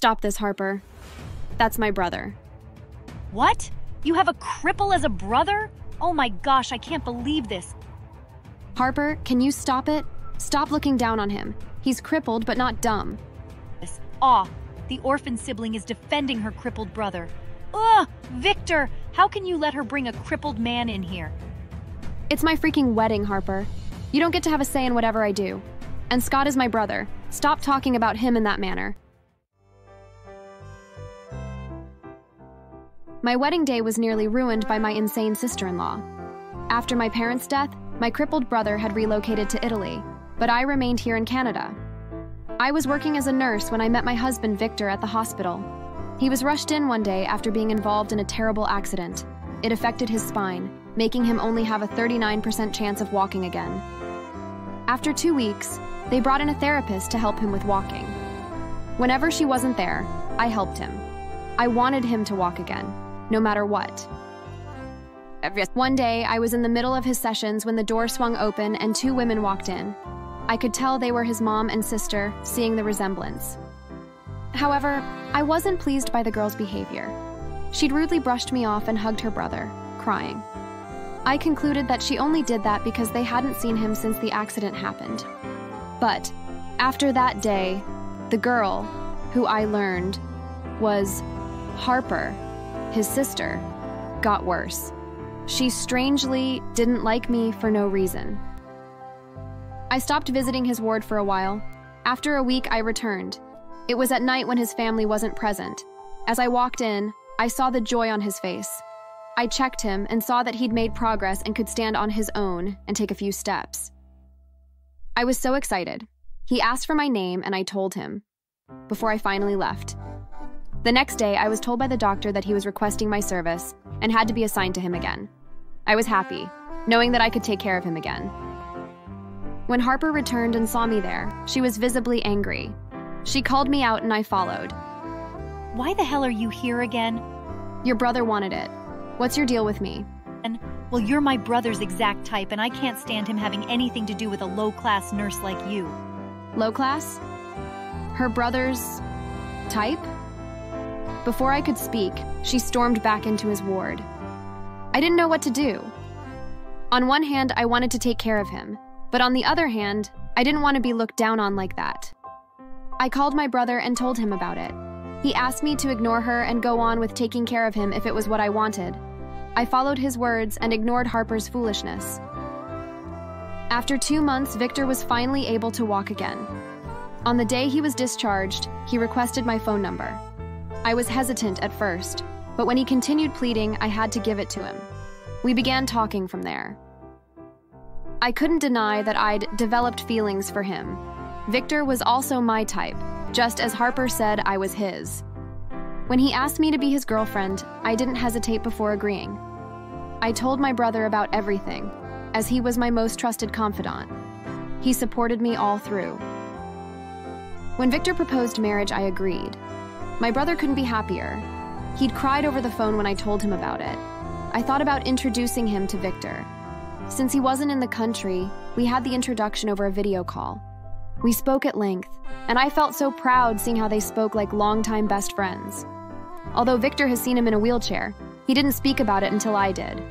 Stop this, Harper. That's my brother. What? You have a cripple as a brother? Oh my gosh, I can't believe this. Harper, can you stop it? Stop looking down on him. He's crippled, but not dumb. Ah, the orphan sibling is defending her crippled brother. Ugh, Victor, how can you let her bring a crippled man in here? It's my freaking wedding, Harper. You don't get to have a say in whatever I do. And Scott is my brother. Stop talking about him in that manner. My wedding day was nearly ruined by my insane sister in law. After my parents' death, my crippled brother had relocated to Italy, but I remained here in Canada. I was working as a nurse when I met my husband Victor at the hospital. He was rushed in one day after being involved in a terrible accident. It affected his spine, making him only have a 39% chance of walking again. After two weeks, they brought in a therapist to help him with walking. Whenever she wasn't there, I helped him. I wanted him to walk again no matter what. One day, I was in the middle of his sessions when the door swung open and two women walked in. I could tell they were his mom and sister, seeing the resemblance. However, I wasn't pleased by the girl's behavior. She'd rudely brushed me off and hugged her brother, crying. I concluded that she only did that because they hadn't seen him since the accident happened. But after that day, the girl, who I learned, was Harper, his sister, got worse. She strangely didn't like me for no reason. I stopped visiting his ward for a while. After a week, I returned. It was at night when his family wasn't present. As I walked in, I saw the joy on his face. I checked him and saw that he'd made progress and could stand on his own and take a few steps. I was so excited. He asked for my name and I told him before I finally left. The next day, I was told by the doctor that he was requesting my service and had to be assigned to him again. I was happy, knowing that I could take care of him again. When Harper returned and saw me there, she was visibly angry. She called me out and I followed. Why the hell are you here again? Your brother wanted it. What's your deal with me? And, well, you're my brother's exact type, and I can't stand him having anything to do with a low class nurse like you. Low class? Her brother's type? Before I could speak, she stormed back into his ward. I didn't know what to do. On one hand, I wanted to take care of him, but on the other hand, I didn't want to be looked down on like that. I called my brother and told him about it. He asked me to ignore her and go on with taking care of him if it was what I wanted. I followed his words and ignored Harper's foolishness. After two months, Victor was finally able to walk again. On the day he was discharged, he requested my phone number. I was hesitant at first, but when he continued pleading, I had to give it to him. We began talking from there. I couldn't deny that I'd developed feelings for him. Victor was also my type, just as Harper said I was his. When he asked me to be his girlfriend, I didn't hesitate before agreeing. I told my brother about everything, as he was my most trusted confidant. He supported me all through. When Victor proposed marriage, I agreed. My brother couldn't be happier. He'd cried over the phone when I told him about it. I thought about introducing him to Victor. Since he wasn't in the country, we had the introduction over a video call. We spoke at length, and I felt so proud seeing how they spoke like longtime best friends. Although Victor has seen him in a wheelchair, he didn't speak about it until I did.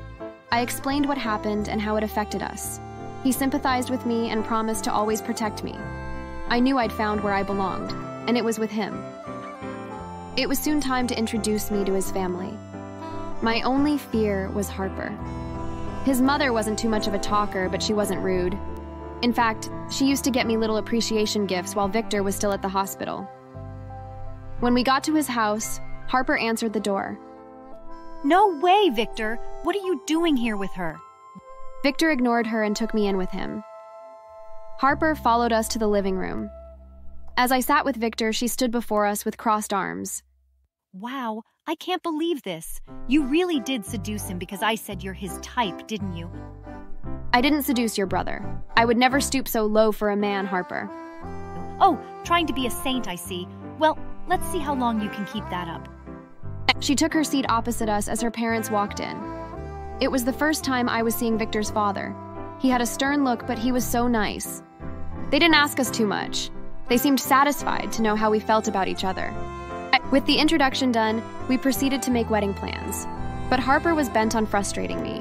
I explained what happened and how it affected us. He sympathized with me and promised to always protect me. I knew I'd found where I belonged, and it was with him. It was soon time to introduce me to his family. My only fear was Harper. His mother wasn't too much of a talker, but she wasn't rude. In fact, she used to get me little appreciation gifts while Victor was still at the hospital. When we got to his house, Harper answered the door. No way, Victor! What are you doing here with her? Victor ignored her and took me in with him. Harper followed us to the living room. As I sat with Victor, she stood before us with crossed arms. Wow, I can't believe this. You really did seduce him because I said you're his type, didn't you? I didn't seduce your brother. I would never stoop so low for a man, Harper. Oh, trying to be a saint, I see. Well, let's see how long you can keep that up. She took her seat opposite us as her parents walked in. It was the first time I was seeing Victor's father. He had a stern look, but he was so nice. They didn't ask us too much. They seemed satisfied to know how we felt about each other. With the introduction done, we proceeded to make wedding plans. But Harper was bent on frustrating me.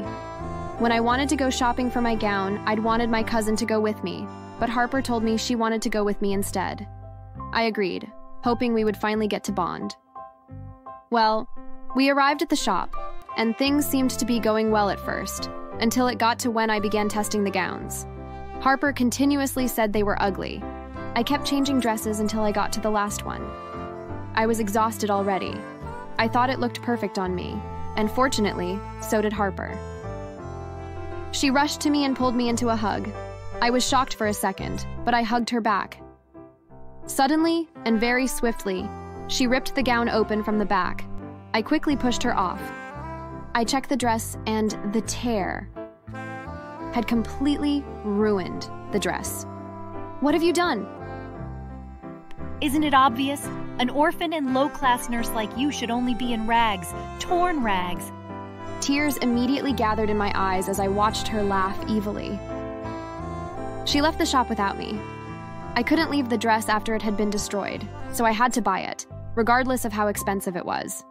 When I wanted to go shopping for my gown, I'd wanted my cousin to go with me, but Harper told me she wanted to go with me instead. I agreed, hoping we would finally get to bond. Well, we arrived at the shop, and things seemed to be going well at first, until it got to when I began testing the gowns. Harper continuously said they were ugly. I kept changing dresses until I got to the last one. I was exhausted already. I thought it looked perfect on me, and fortunately, so did Harper. She rushed to me and pulled me into a hug. I was shocked for a second, but I hugged her back. Suddenly, and very swiftly, she ripped the gown open from the back. I quickly pushed her off. I checked the dress, and the tear had completely ruined the dress. What have you done? Isn't it obvious? An orphan and low class nurse like you should only be in rags, torn rags. Tears immediately gathered in my eyes as I watched her laugh evilly. She left the shop without me. I couldn't leave the dress after it had been destroyed, so I had to buy it, regardless of how expensive it was.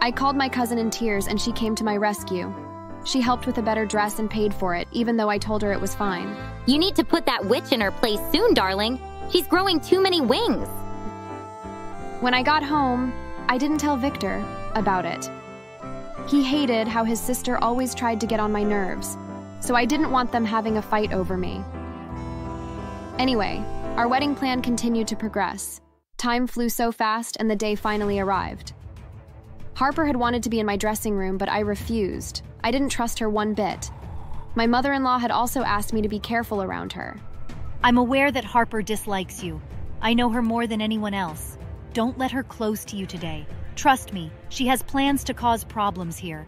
I called my cousin in tears and she came to my rescue. She helped with a better dress and paid for it, even though I told her it was fine. You need to put that witch in her place soon, darling. She's growing too many wings. When I got home, I didn't tell Victor about it. He hated how his sister always tried to get on my nerves, so I didn't want them having a fight over me. Anyway, our wedding plan continued to progress. Time flew so fast, and the day finally arrived. Harper had wanted to be in my dressing room, but I refused. I didn't trust her one bit. My mother in law had also asked me to be careful around her. I'm aware that Harper dislikes you. I know her more than anyone else. Don't let her close to you today. Trust me, she has plans to cause problems here.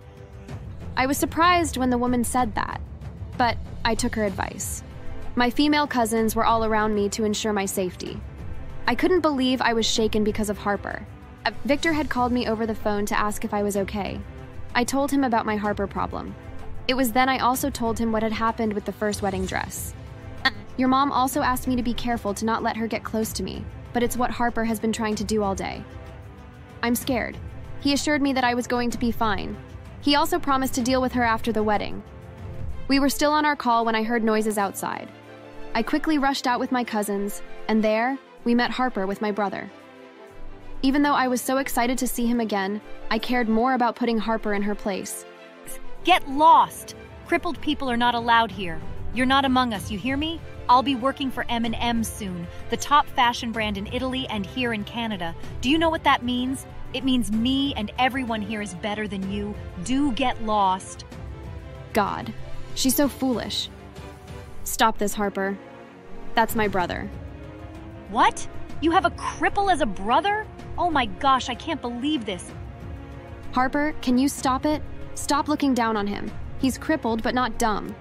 I was surprised when the woman said that, but I took her advice. My female cousins were all around me to ensure my safety. I couldn't believe I was shaken because of Harper. Uh, Victor had called me over the phone to ask if I was okay. I told him about my Harper problem. It was then I also told him what had happened with the first wedding dress. Your mom also asked me to be careful to not let her get close to me, but it's what Harper has been trying to do all day. I'm scared. He assured me that I was going to be fine. He also promised to deal with her after the wedding. We were still on our call when I heard noises outside. I quickly rushed out with my cousins, and there, we met Harper with my brother. Even though I was so excited to see him again, I cared more about putting Harper in her place. Get lost! Crippled people are not allowed here. You're not among us, you hear me? I'll be working for M&M soon, the top fashion brand in Italy and here in Canada. Do you know what that means? It means me and everyone here is better than you. Do get lost. God, she's so foolish. Stop this, Harper. That's my brother. What? You have a cripple as a brother? Oh my gosh, I can't believe this. Harper, can you stop it? Stop looking down on him. He's crippled, but not dumb.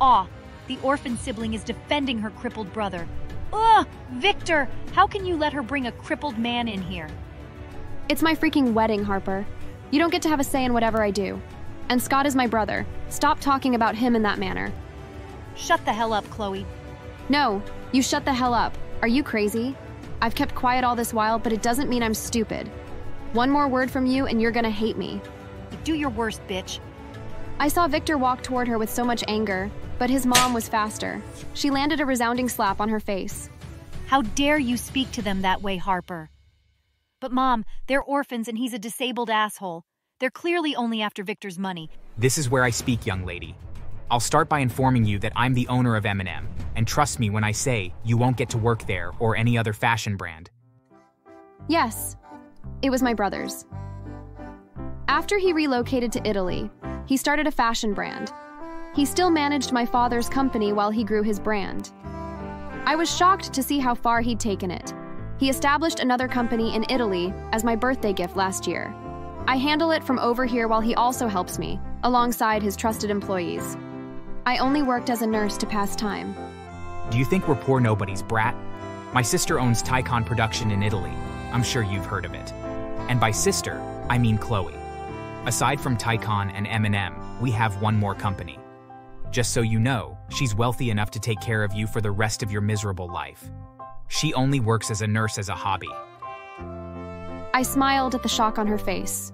Ah, the orphan sibling is defending her crippled brother. Ugh! Victor! How can you let her bring a crippled man in here? It's my freaking wedding, Harper. You don't get to have a say in whatever I do. And Scott is my brother. Stop talking about him in that manner. Shut the hell up, Chloe. No, you shut the hell up. Are you crazy? I've kept quiet all this while, but it doesn't mean I'm stupid. One more word from you and you're gonna hate me. Do your worst, bitch. I saw Victor walk toward her with so much anger, but his mom was faster. She landed a resounding slap on her face. How dare you speak to them that way, Harper? But, Mom, they're orphans and he's a disabled asshole. They're clearly only after Victor's money. This is where I speak, young lady. I'll start by informing you that I'm the owner of M&M, and trust me when I say you won't get to work there or any other fashion brand. Yes, it was my brother's. After he relocated to Italy, he started a fashion brand. He still managed my father's company while he grew his brand. I was shocked to see how far he'd taken it. He established another company in Italy as my birthday gift last year. I handle it from over here while he also helps me, alongside his trusted employees. I only worked as a nurse to pass time. Do you think we're poor nobody's brat? My sister owns Tycon Production in Italy. I'm sure you've heard of it. And by sister, I mean Chloe. Aside from Tycon and M&M, we have one more company. Just so you know, she's wealthy enough to take care of you for the rest of your miserable life. She only works as a nurse as a hobby. I smiled at the shock on her face.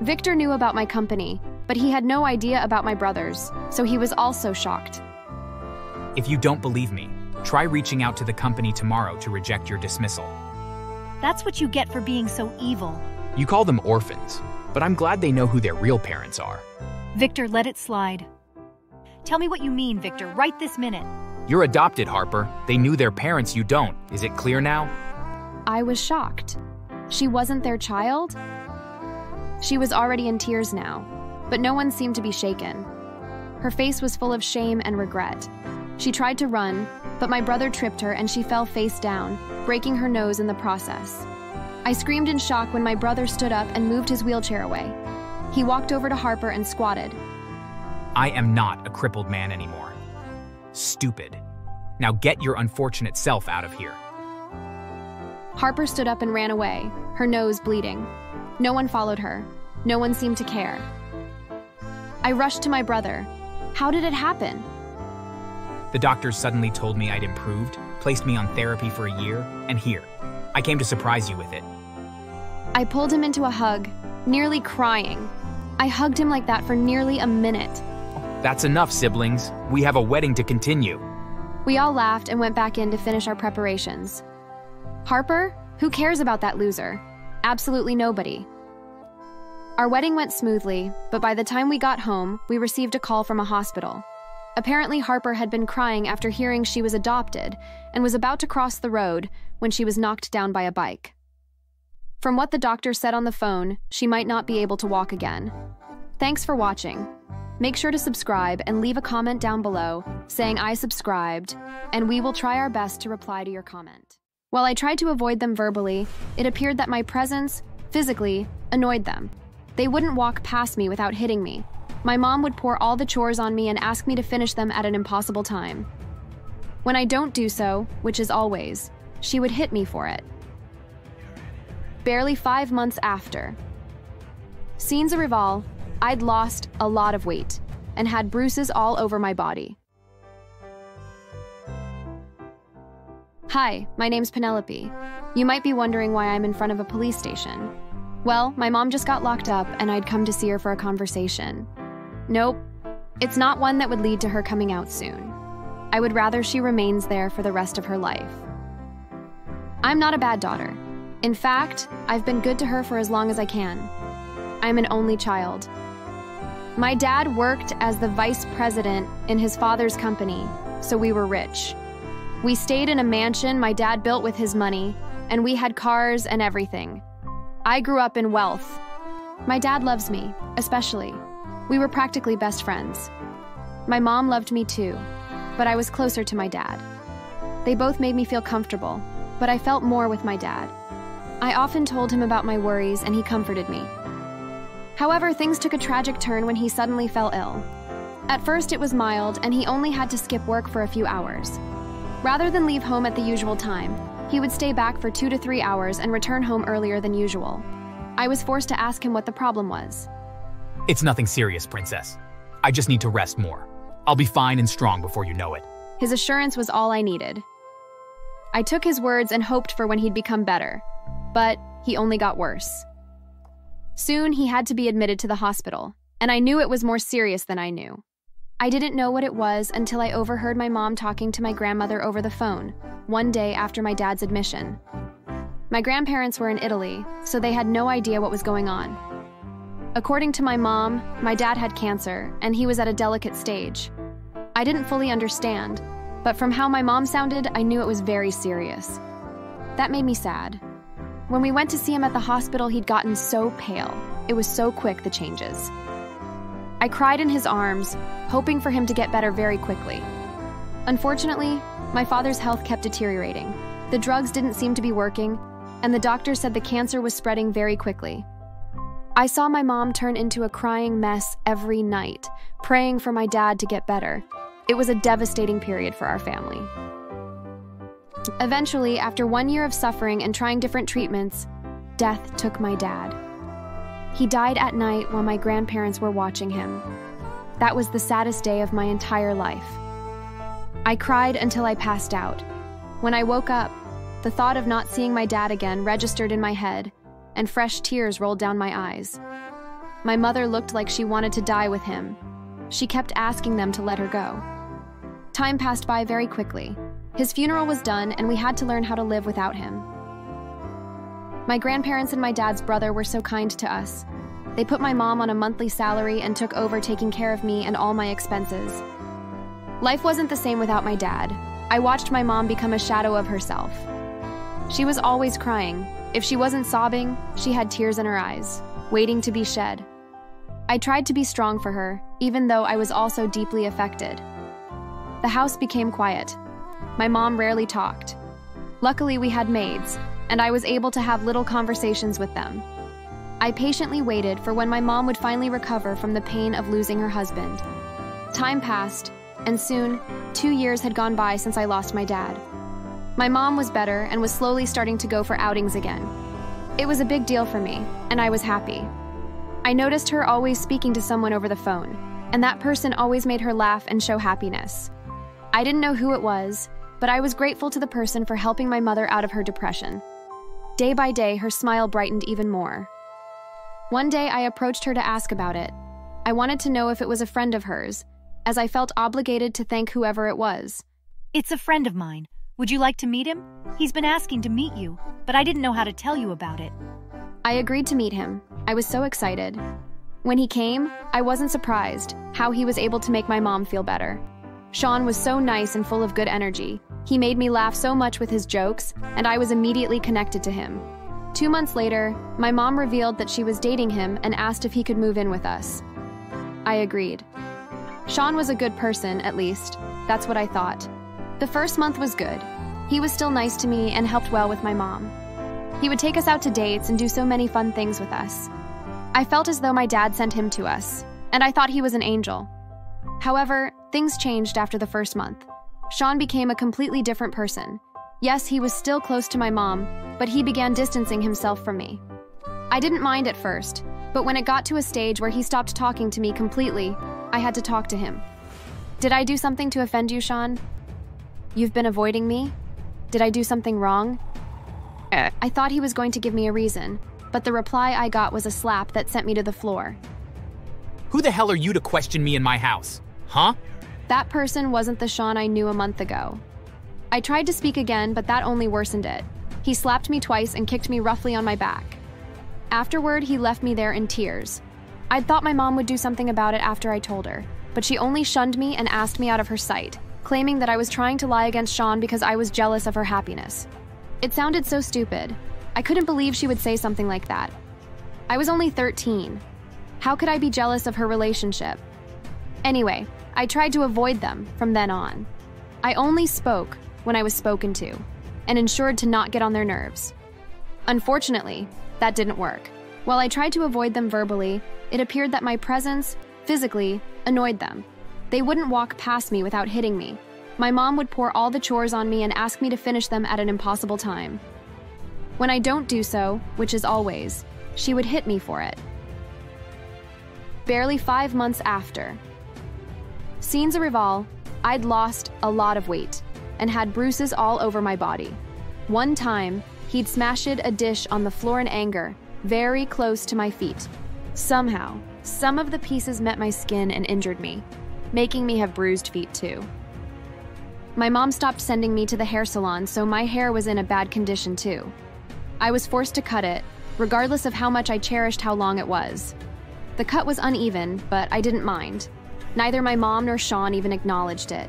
Victor knew about my company, but he had no idea about my brothers, so he was also shocked. If you don't believe me, try reaching out to the company tomorrow to reject your dismissal. That's what you get for being so evil. You call them orphans, but I'm glad they know who their real parents are. Victor, let it slide. Tell me what you mean, Victor, right this minute. You're adopted, Harper. They knew their parents, you don't. Is it clear now? I was shocked. She wasn't their child? She was already in tears now, but no one seemed to be shaken. Her face was full of shame and regret. She tried to run, but my brother tripped her and she fell face down, breaking her nose in the process. I screamed in shock when my brother stood up and moved his wheelchair away. He walked over to Harper and squatted. I am not a crippled man anymore. Stupid. Now get your unfortunate self out of here. Harper stood up and ran away, her nose bleeding. No one followed her. No one seemed to care. I rushed to my brother. How did it happen? The doctors suddenly told me I'd improved, placed me on therapy for a year, and here. I came to surprise you with it. I pulled him into a hug, nearly crying. I hugged him like that for nearly a minute. That's enough, siblings. We have a wedding to continue. We all laughed and went back in to finish our preparations. Harper? Who cares about that loser? Absolutely nobody. Our wedding went smoothly, but by the time we got home, we received a call from a hospital. Apparently, Harper had been crying after hearing she was adopted and was about to cross the road when she was knocked down by a bike. From what the doctor said on the phone, she might not be able to walk again. Thanks for watching. Make sure to subscribe and leave a comment down below saying I subscribed, and we will try our best to reply to your comment. While I tried to avoid them verbally, it appeared that my presence, physically, annoyed them. They wouldn't walk past me without hitting me. My mom would pour all the chores on me and ask me to finish them at an impossible time. When I don't do so, which is always, she would hit me for it. Barely five months after. Scenes revolve, I'd lost a lot of weight and had bruises all over my body. Hi, my name's Penelope. You might be wondering why I'm in front of a police station. Well, my mom just got locked up and I'd come to see her for a conversation. Nope, it's not one that would lead to her coming out soon. I would rather she remains there for the rest of her life. I'm not a bad daughter. In fact, I've been good to her for as long as I can. I'm an only child. My dad worked as the vice president in his father's company, so we were rich. We stayed in a mansion my dad built with his money, and we had cars and everything. I grew up in wealth. My dad loves me, especially. We were practically best friends. My mom loved me too, but I was closer to my dad. They both made me feel comfortable, but I felt more with my dad. I often told him about my worries and he comforted me. However, things took a tragic turn when he suddenly fell ill. At first, it was mild and he only had to skip work for a few hours. Rather than leave home at the usual time, he would stay back for two to three hours and return home earlier than usual. I was forced to ask him what the problem was. It's nothing serious, Princess. I just need to rest more. I'll be fine and strong before you know it. His assurance was all I needed. I took his words and hoped for when he'd become better, but he only got worse. Soon he had to be admitted to the hospital, and I knew it was more serious than I knew. I didn't know what it was until I overheard my mom talking to my grandmother over the phone, one day after my dad's admission. My grandparents were in Italy, so they had no idea what was going on. According to my mom, my dad had cancer, and he was at a delicate stage. I didn't fully understand, but from how my mom sounded, I knew it was very serious. That made me sad. When we went to see him at the hospital, he'd gotten so pale. It was so quick, the changes. I cried in his arms, hoping for him to get better very quickly. Unfortunately, my father's health kept deteriorating. The drugs didn't seem to be working, and the doctor said the cancer was spreading very quickly. I saw my mom turn into a crying mess every night, praying for my dad to get better. It was a devastating period for our family. Eventually, after one year of suffering and trying different treatments, death took my dad. He died at night while my grandparents were watching him. That was the saddest day of my entire life. I cried until I passed out. When I woke up, the thought of not seeing my dad again registered in my head, and fresh tears rolled down my eyes. My mother looked like she wanted to die with him. She kept asking them to let her go. Time passed by very quickly. His funeral was done, and we had to learn how to live without him. My grandparents and my dad's brother were so kind to us. They put my mom on a monthly salary and took over taking care of me and all my expenses. Life wasn't the same without my dad. I watched my mom become a shadow of herself. She was always crying. If she wasn't sobbing, she had tears in her eyes, waiting to be shed. I tried to be strong for her, even though I was also deeply affected. The house became quiet. My mom rarely talked. Luckily, we had maids, and I was able to have little conversations with them. I patiently waited for when my mom would finally recover from the pain of losing her husband. Time passed, and soon, two years had gone by since I lost my dad. My mom was better and was slowly starting to go for outings again. It was a big deal for me, and I was happy. I noticed her always speaking to someone over the phone, and that person always made her laugh and show happiness. I didn't know who it was, but I was grateful to the person for helping my mother out of her depression. Day by day, her smile brightened even more. One day, I approached her to ask about it. I wanted to know if it was a friend of hers, as I felt obligated to thank whoever it was. It's a friend of mine. Would you like to meet him? He's been asking to meet you, but I didn't know how to tell you about it. I agreed to meet him. I was so excited. When he came, I wasn't surprised how he was able to make my mom feel better. Sean was so nice and full of good energy. He made me laugh so much with his jokes, and I was immediately connected to him. Two months later, my mom revealed that she was dating him and asked if he could move in with us. I agreed. Sean was a good person, at least. That's what I thought. The first month was good. He was still nice to me and helped well with my mom. He would take us out to dates and do so many fun things with us. I felt as though my dad sent him to us, and I thought he was an angel. However, things changed after the first month. Sean became a completely different person. Yes, he was still close to my mom, but he began distancing himself from me. I didn't mind at first, but when it got to a stage where he stopped talking to me completely, I had to talk to him. Did I do something to offend you, Sean? You've been avoiding me? Did I do something wrong? Uh, I thought he was going to give me a reason, but the reply I got was a slap that sent me to the floor. Who the hell are you to question me in my house? Huh? That person wasn't the Sean I knew a month ago. I tried to speak again, but that only worsened it. He slapped me twice and kicked me roughly on my back. Afterward, he left me there in tears. I'd thought my mom would do something about it after I told her, but she only shunned me and asked me out of her sight, claiming that I was trying to lie against Sean because I was jealous of her happiness. It sounded so stupid. I couldn't believe she would say something like that. I was only 13. How could I be jealous of her relationship? Anyway, I tried to avoid them from then on. I only spoke when I was spoken to, and ensured to not get on their nerves. Unfortunately, that didn't work. While I tried to avoid them verbally, it appeared that my presence, physically, annoyed them. They wouldn't walk past me without hitting me. My mom would pour all the chores on me and ask me to finish them at an impossible time. When I don't do so, which is always, she would hit me for it. Barely five months after, Scenes of Rival, I'd lost a lot of weight and had bruises all over my body. One time, he'd smashed a dish on the floor in anger, very close to my feet. Somehow, some of the pieces met my skin and injured me, making me have bruised feet too. My mom stopped sending me to the hair salon, so my hair was in a bad condition too. I was forced to cut it, regardless of how much I cherished how long it was. The cut was uneven, but I didn't mind. Neither my mom nor Sean even acknowledged it.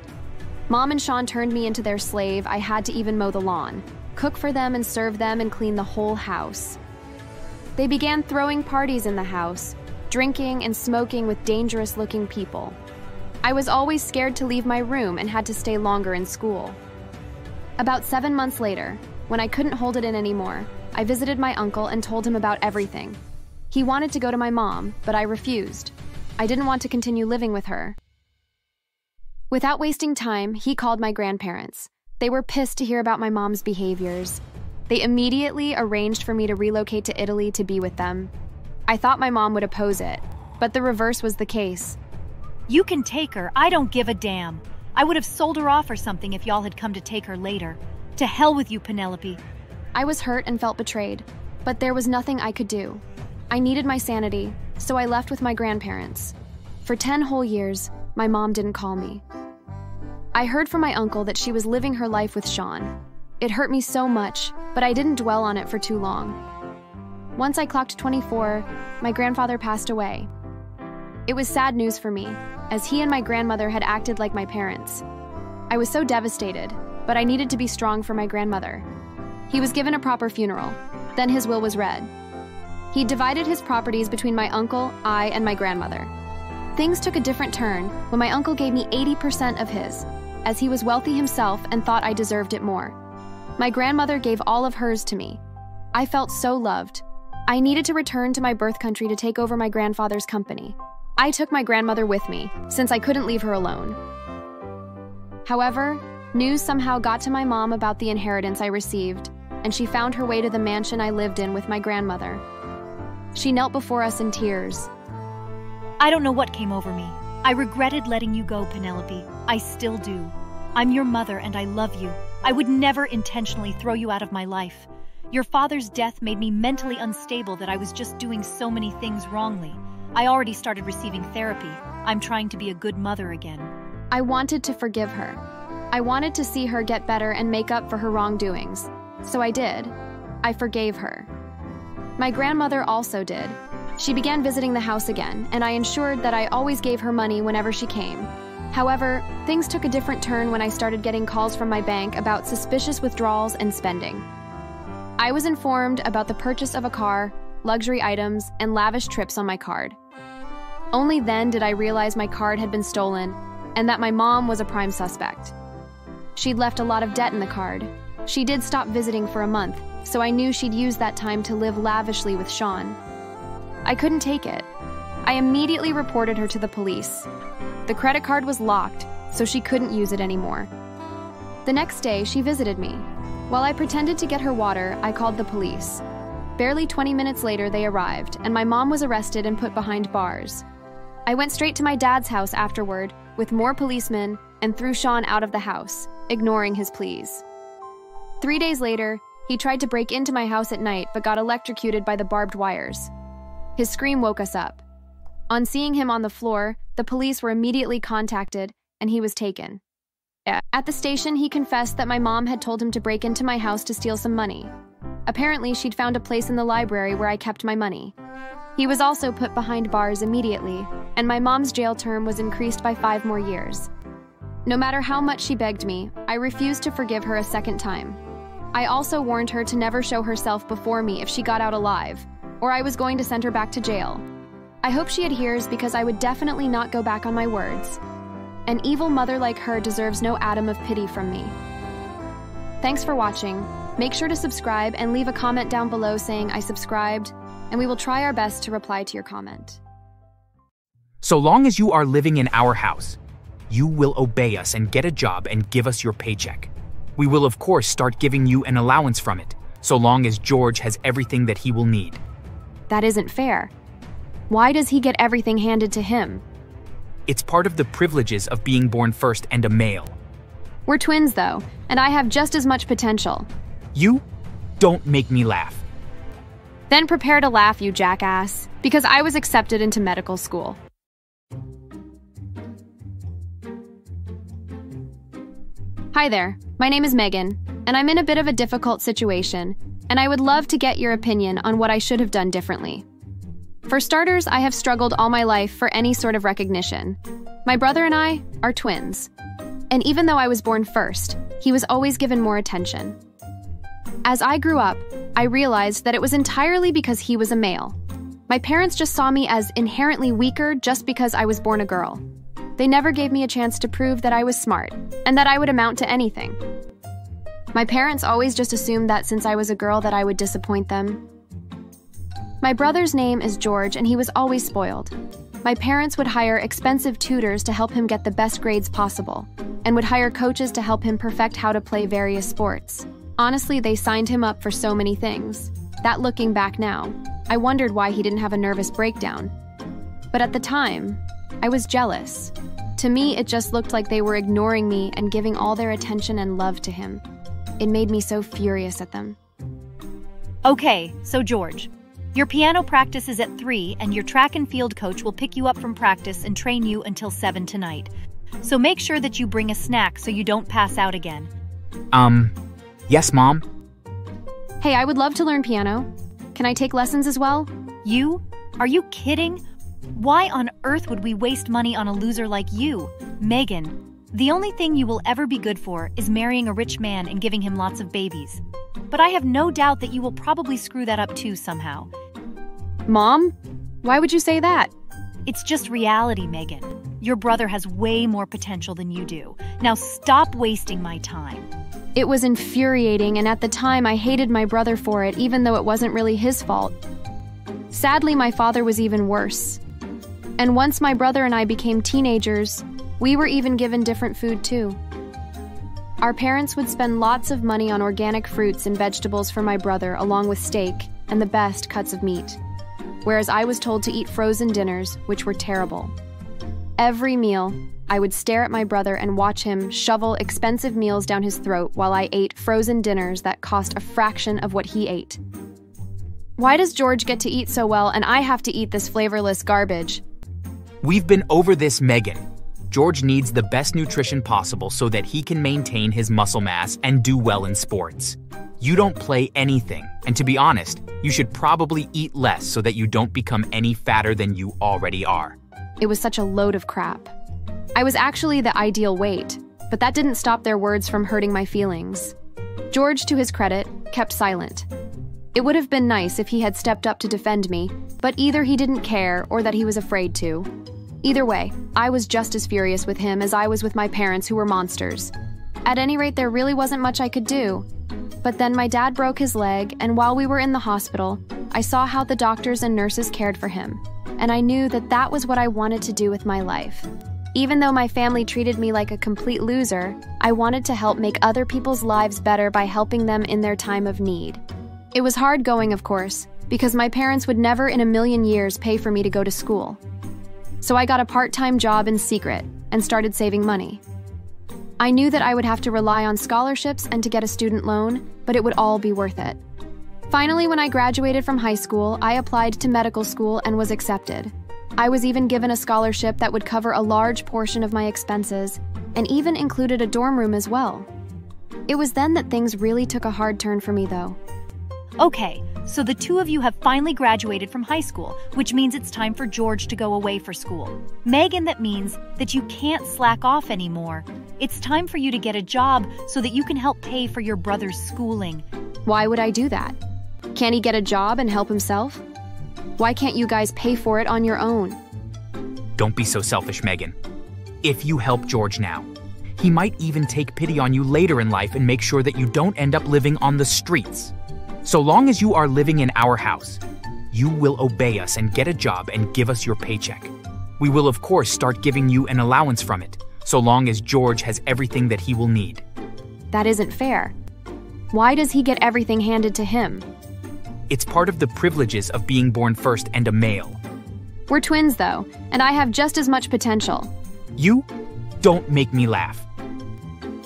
Mom and Sean turned me into their slave. I had to even mow the lawn, cook for them and serve them, and clean the whole house. They began throwing parties in the house, drinking and smoking with dangerous looking people. I was always scared to leave my room and had to stay longer in school. About seven months later, when I couldn't hold it in anymore, I visited my uncle and told him about everything. He wanted to go to my mom, but I refused. I didn't want to continue living with her. Without wasting time, he called my grandparents. They were pissed to hear about my mom's behaviors. They immediately arranged for me to relocate to Italy to be with them. I thought my mom would oppose it, but the reverse was the case. You can take her. I don't give a damn. I would have sold her off or something if y'all had come to take her later. To hell with you, Penelope. I was hurt and felt betrayed, but there was nothing I could do. I needed my sanity, so I left with my grandparents. For 10 whole years, my mom didn't call me. I heard from my uncle that she was living her life with Sean. It hurt me so much, but I didn't dwell on it for too long. Once I clocked 24, my grandfather passed away. It was sad news for me, as he and my grandmother had acted like my parents. I was so devastated, but I needed to be strong for my grandmother. He was given a proper funeral, then his will was read. He divided his properties between my uncle, I, and my grandmother. Things took a different turn when my uncle gave me 80% of his, as he was wealthy himself and thought I deserved it more. My grandmother gave all of hers to me. I felt so loved. I needed to return to my birth country to take over my grandfather's company. I took my grandmother with me, since I couldn't leave her alone. However, news somehow got to my mom about the inheritance I received, and she found her way to the mansion I lived in with my grandmother. She knelt before us in tears. I don't know what came over me. I regretted letting you go, Penelope. I still do. I'm your mother and I love you. I would never intentionally throw you out of my life. Your father's death made me mentally unstable that I was just doing so many things wrongly. I already started receiving therapy. I'm trying to be a good mother again. I wanted to forgive her. I wanted to see her get better and make up for her wrongdoings. So I did. I forgave her. My grandmother also did. She began visiting the house again, and I ensured that I always gave her money whenever she came. However, things took a different turn when I started getting calls from my bank about suspicious withdrawals and spending. I was informed about the purchase of a car, luxury items, and lavish trips on my card. Only then did I realize my card had been stolen and that my mom was a prime suspect. She'd left a lot of debt in the card, she did stop visiting for a month, so I knew she'd use that time to live lavishly with Sean. I couldn't take it. I immediately reported her to the police. The credit card was locked, so she couldn't use it anymore. The next day, she visited me. While I pretended to get her water, I called the police. Barely 20 minutes later, they arrived, and my mom was arrested and put behind bars. I went straight to my dad's house afterward, with more policemen, and threw Sean out of the house, ignoring his pleas. Three days later, he tried to break into my house at night but got electrocuted by the barbed wires. His scream woke us up. On seeing him on the floor, the police were immediately contacted and he was taken. At the station, he confessed that my mom had told him to break into my house to steal some money. Apparently, she'd found a place in the library where I kept my money. He was also put behind bars immediately, and my mom's jail term was increased by five more years. No matter how much she begged me, I refused to forgive her a second time. I also warned her to never show herself before me if she got out alive, or I was going to send her back to jail. I hope she adheres because I would definitely not go back on my words. An evil mother like her deserves no atom of pity from me. Thanks for watching. Make sure to subscribe and leave a comment down below saying I subscribed, and we will try our best to reply to your comment. So long as you are living in our house, you will obey us and get a job and give us your paycheck. We will of course start giving you an allowance from it, so long as George has everything that he will need. That isn't fair. Why does he get everything handed to him? It's part of the privileges of being born first and a male. We're twins, though, and I have just as much potential. You don't make me laugh. Then prepare to laugh, you jackass, because I was accepted into medical school. Hi there, my name is Megan, and I'm in a bit of a difficult situation, and I would love to get your opinion on what I should have done differently. For starters, I have struggled all my life for any sort of recognition. My brother and I are twins, and even though I was born first, he was always given more attention. As I grew up, I realized that it was entirely because he was a male. My parents just saw me as inherently weaker just because I was born a girl. They never gave me a chance to prove that I was smart and that I would amount to anything. My parents always just assumed that since I was a girl that I would disappoint them. My brother's name is George and he was always spoiled. My parents would hire expensive tutors to help him get the best grades possible and would hire coaches to help him perfect how to play various sports. Honestly, they signed him up for so many things. That looking back now, I wondered why he didn't have a nervous breakdown. But at the time, I was jealous. To me, it just looked like they were ignoring me and giving all their attention and love to him. It made me so furious at them. Okay, so George, your piano practice is at 3, and your track and field coach will pick you up from practice and train you until 7 tonight. So make sure that you bring a snack so you don't pass out again. Um, yes, Mom? Hey, I would love to learn piano. Can I take lessons as well? You? Are you kidding? Why on earth would we waste money on a loser like you? Megan, the only thing you will ever be good for is marrying a rich man and giving him lots of babies. But I have no doubt that you will probably screw that up too somehow. Mom? Why would you say that? It's just reality, Megan. Your brother has way more potential than you do. Now stop wasting my time. It was infuriating, and at the time I hated my brother for it, even though it wasn't really his fault. Sadly, my father was even worse. And once my brother and I became teenagers, we were even given different food too. Our parents would spend lots of money on organic fruits and vegetables for my brother, along with steak and the best cuts of meat, whereas I was told to eat frozen dinners, which were terrible. Every meal, I would stare at my brother and watch him shovel expensive meals down his throat while I ate frozen dinners that cost a fraction of what he ate. Why does George get to eat so well and I have to eat this flavorless garbage? We've been over this, Megan. George needs the best nutrition possible so that he can maintain his muscle mass and do well in sports. You don't play anything, and to be honest, you should probably eat less so that you don't become any fatter than you already are. It was such a load of crap. I was actually the ideal weight, but that didn't stop their words from hurting my feelings. George, to his credit, kept silent. It would have been nice if he had stepped up to defend me, but either he didn't care or that he was afraid to. Either way, I was just as furious with him as I was with my parents, who were monsters. At any rate, there really wasn't much I could do. But then my dad broke his leg, and while we were in the hospital, I saw how the doctors and nurses cared for him, and I knew that that was what I wanted to do with my life. Even though my family treated me like a complete loser, I wanted to help make other people's lives better by helping them in their time of need. It was hard going, of course, because my parents would never in a million years pay for me to go to school. So I got a part time job in secret and started saving money. I knew that I would have to rely on scholarships and to get a student loan, but it would all be worth it. Finally, when I graduated from high school, I applied to medical school and was accepted. I was even given a scholarship that would cover a large portion of my expenses and even included a dorm room as well. It was then that things really took a hard turn for me, though. Okay, so the two of you have finally graduated from high school, which means it's time for George to go away for school. Megan, that means that you can't slack off anymore. It's time for you to get a job so that you can help pay for your brother's schooling. Why would I do that? Can't he get a job and help himself? Why can't you guys pay for it on your own? Don't be so selfish, Megan. If you help George now, he might even take pity on you later in life and make sure that you don't end up living on the streets. So long as you are living in our house, you will obey us and get a job and give us your paycheck. We will, of course, start giving you an allowance from it, so long as George has everything that he will need. That isn't fair. Why does he get everything handed to him? It's part of the privileges of being born first and a male. We're twins, though, and I have just as much potential. You don't make me laugh.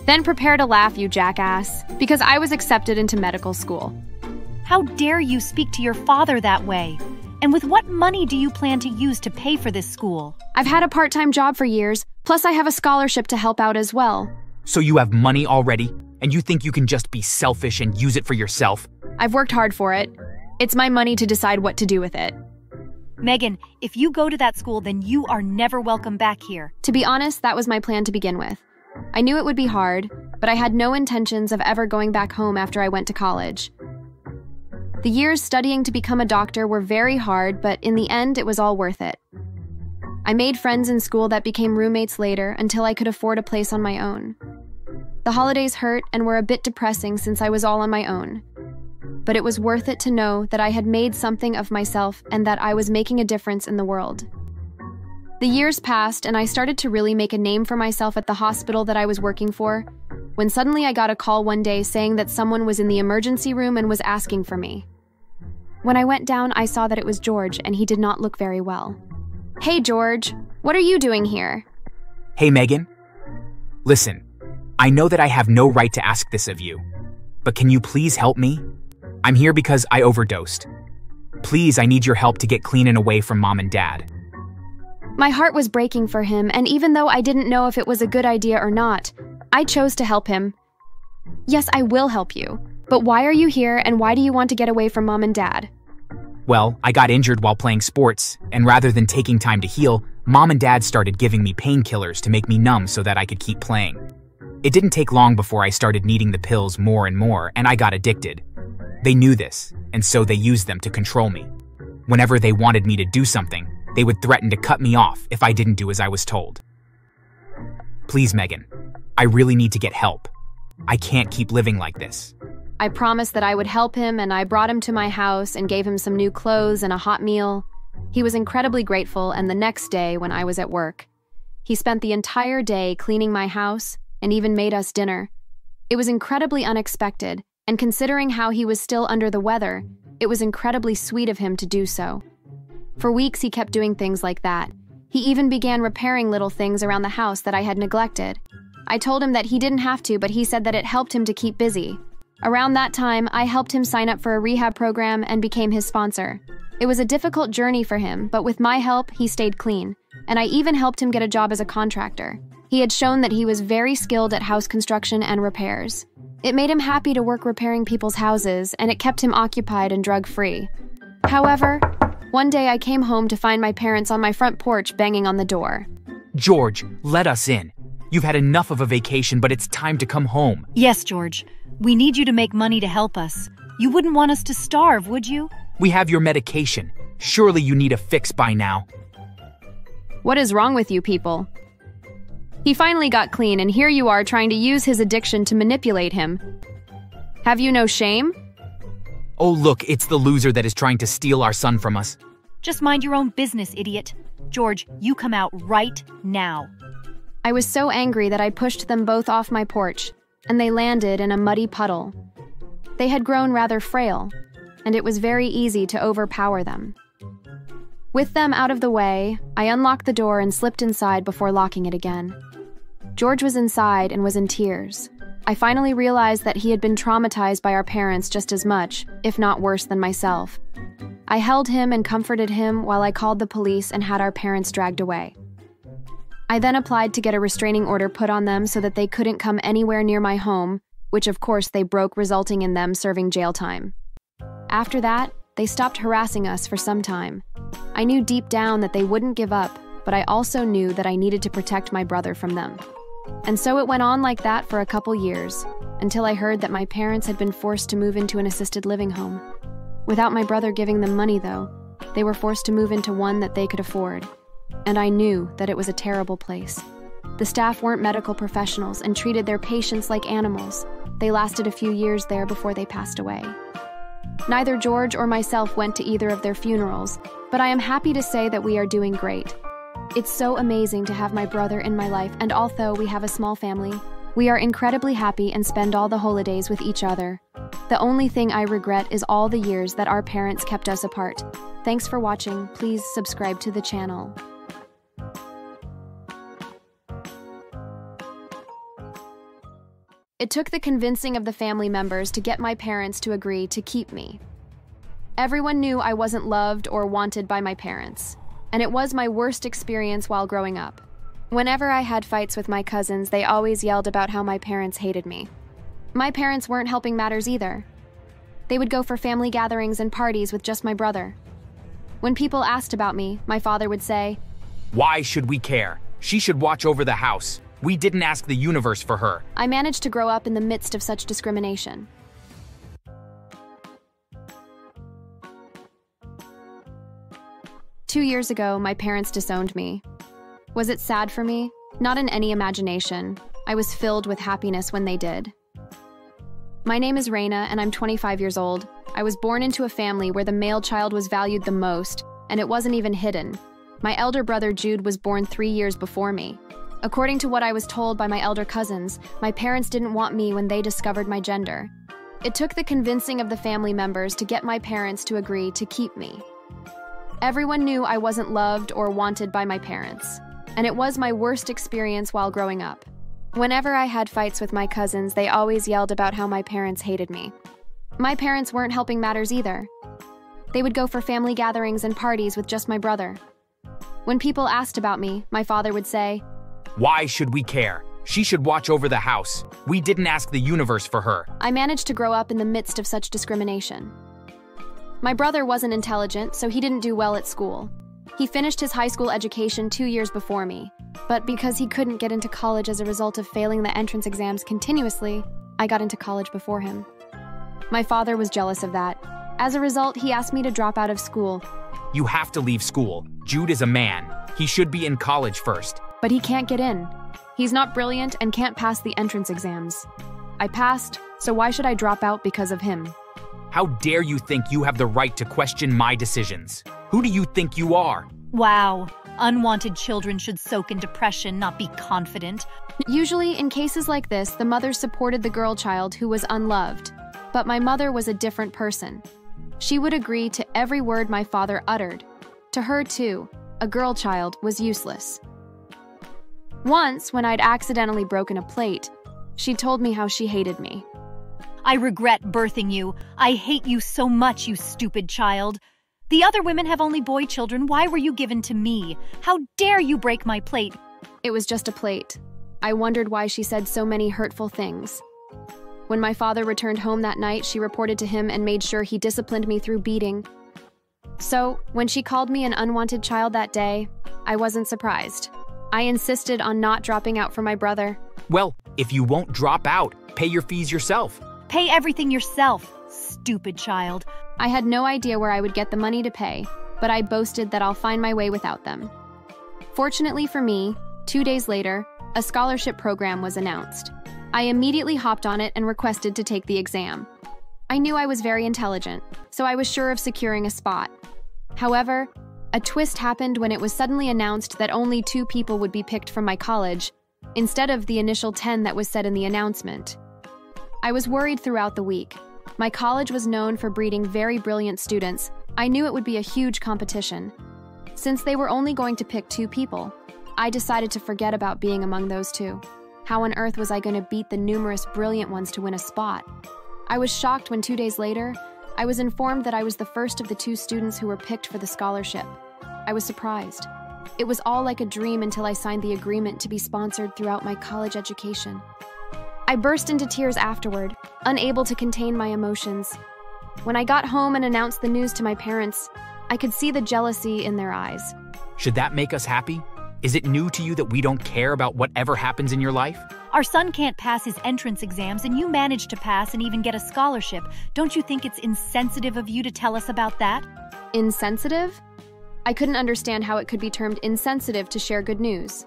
Then prepare to laugh, you jackass, because I was accepted into medical school. How dare you speak to your father that way? And with what money do you plan to use to pay for this school? I've had a part time job for years, plus, I have a scholarship to help out as well. So you have money already, and you think you can just be selfish and use it for yourself? I've worked hard for it. It's my money to decide what to do with it. Megan, if you go to that school, then you are never welcome back here. To be honest, that was my plan to begin with. I knew it would be hard, but I had no intentions of ever going back home after I went to college. The years studying to become a doctor were very hard, but in the end, it was all worth it. I made friends in school that became roommates later until I could afford a place on my own. The holidays hurt and were a bit depressing since I was all on my own. But it was worth it to know that I had made something of myself and that I was making a difference in the world. The years passed, and I started to really make a name for myself at the hospital that I was working for, when suddenly I got a call one day saying that someone was in the emergency room and was asking for me. When I went down, I saw that it was George, and he did not look very well. Hey, George, what are you doing here? Hey, Megan. Listen, I know that I have no right to ask this of you, but can you please help me? I'm here because I overdosed. Please, I need your help to get clean and away from mom and dad. My heart was breaking for him, and even though I didn't know if it was a good idea or not, I chose to help him. Yes, I will help you. But why are you here, and why do you want to get away from mom and dad? Well, I got injured while playing sports, and rather than taking time to heal, mom and dad started giving me painkillers to make me numb so that I could keep playing. It didn't take long before I started needing the pills more and more, and I got addicted. They knew this, and so they used them to control me. Whenever they wanted me to do something, they would threaten to cut me off if I didn't do as I was told. Please, Megan, I really need to get help. I can't keep living like this. I promised that I would help him, and I brought him to my house and gave him some new clothes and a hot meal. He was incredibly grateful, and the next day, when I was at work, he spent the entire day cleaning my house and even made us dinner. It was incredibly unexpected, and considering how he was still under the weather, it was incredibly sweet of him to do so. For weeks, he kept doing things like that. He even began repairing little things around the house that I had neglected. I told him that he didn't have to, but he said that it helped him to keep busy. Around that time, I helped him sign up for a rehab program and became his sponsor. It was a difficult journey for him, but with my help, he stayed clean, and I even helped him get a job as a contractor. He had shown that he was very skilled at house construction and repairs. It made him happy to work repairing people's houses, and it kept him occupied and drug free. However, one day I came home to find my parents on my front porch banging on the door. George, let us in. You've had enough of a vacation, but it's time to come home. Yes, George. We need you to make money to help us. You wouldn't want us to starve, would you? We have your medication. Surely you need a fix by now. What is wrong with you people? He finally got clean, and here you are trying to use his addiction to manipulate him. Have you no shame? Oh, look, it's the loser that is trying to steal our son from us. Just mind your own business, idiot. George, you come out right now. I was so angry that I pushed them both off my porch, and they landed in a muddy puddle. They had grown rather frail, and it was very easy to overpower them. With them out of the way, I unlocked the door and slipped inside before locking it again. George was inside and was in tears. I finally realized that he had been traumatized by our parents just as much, if not worse, than myself. I held him and comforted him while I called the police and had our parents dragged away. I then applied to get a restraining order put on them so that they couldn't come anywhere near my home, which of course they broke, resulting in them serving jail time. After that, they stopped harassing us for some time. I knew deep down that they wouldn't give up, but I also knew that I needed to protect my brother from them. And so it went on like that for a couple years, until I heard that my parents had been forced to move into an assisted living home. Without my brother giving them money, though, they were forced to move into one that they could afford and I knew that it was a terrible place. The staff weren't medical professionals and treated their patients like animals. They lasted a few years there before they passed away. Neither George or myself went to either of their funerals, but I am happy to say that we are doing great. It's so amazing to have my brother in my life, and although we have a small family, we are incredibly happy and spend all the holidays with each other. The only thing I regret is all the years that our parents kept us apart. Thanks for watching. Please subscribe to the channel. It took the convincing of the family members to get my parents to agree to keep me. Everyone knew I wasn't loved or wanted by my parents, and it was my worst experience while growing up. Whenever I had fights with my cousins, they always yelled about how my parents hated me. My parents weren't helping matters either. They would go for family gatherings and parties with just my brother. When people asked about me, my father would say, Why should we care? She should watch over the house. We didn't ask the universe for her. I managed to grow up in the midst of such discrimination. Two years ago, my parents disowned me. Was it sad for me? Not in any imagination. I was filled with happiness when they did. My name is Reina, and I'm 25 years old. I was born into a family where the male child was valued the most, and it wasn't even hidden. My elder brother Jude was born three years before me. According to what I was told by my elder cousins, my parents didn't want me when they discovered my gender. It took the convincing of the family members to get my parents to agree to keep me. Everyone knew I wasn't loved or wanted by my parents, and it was my worst experience while growing up. Whenever I had fights with my cousins, they always yelled about how my parents hated me. My parents weren't helping matters either. They would go for family gatherings and parties with just my brother. When people asked about me, my father would say, Why should we care? She should watch over the house. We didn't ask the universe for her. I managed to grow up in the midst of such discrimination. My brother wasn't intelligent, so he didn't do well at school. He finished his high school education two years before me, but because he couldn't get into college as a result of failing the entrance exams continuously, I got into college before him. My father was jealous of that. As a result, he asked me to drop out of school, You have to leave school. Jude is a man. He should be in college first. but he can't get in. He's not brilliant and can't pass the entrance exams. I passed, so why should I drop out because of him? How dare you think you have the right to question my decisions? Who do you think you are? Wow. Unwanted children should soak in depression, not be confident. Usually, in cases like this, the mother supported the girl child who was unloved. But my mother was a different person. She would agree to every word my father uttered. To her, too, a girl child was useless. Once, when I'd accidentally broken a plate, she told me how she hated me. I regret birthing you. I hate you so much, you stupid child. The other women have only boy children. Why were you given to me? How dare you break my plate? It was just a plate. I wondered why she said so many hurtful things. When my father returned home that night, she reported to him and made sure he disciplined me through beating. So, when she called me an unwanted child that day, I wasn't surprised. I insisted on not dropping out for my brother. Well, if you won't drop out, pay your fees yourself. Pay everything yourself, stupid child. I had no idea where I would get the money to pay, but I boasted that I'll find my way without them. Fortunately for me, two days later, a scholarship program was announced. I immediately hopped on it and requested to take the exam. I knew I was very intelligent, so I was sure of securing a spot. However, a twist happened when it was suddenly announced that only two people would be picked from my college, instead of the initial 10 that was said in the announcement. I was worried throughout the week. My college was known for breeding very brilliant students. I knew it would be a huge competition. Since they were only going to pick two people, I decided to forget about being among those two. How on earth was I going to beat the numerous brilliant ones to win a spot? I was shocked when two days later, I was informed that I was the first of the two students who were picked for the scholarship. I was surprised. It was all like a dream until I signed the agreement to be sponsored throughout my college education. I burst into tears afterward, unable to contain my emotions. When I got home and announced the news to my parents, I could see the jealousy in their eyes. Should that make us happy? Is it new to you that we don't care about whatever happens in your life? Our son can't pass his entrance exams, and you managed to pass and even get a scholarship. Don't you think it's insensitive of you to tell us about that? Insensitive? I couldn't understand how it could be termed insensitive to share good news.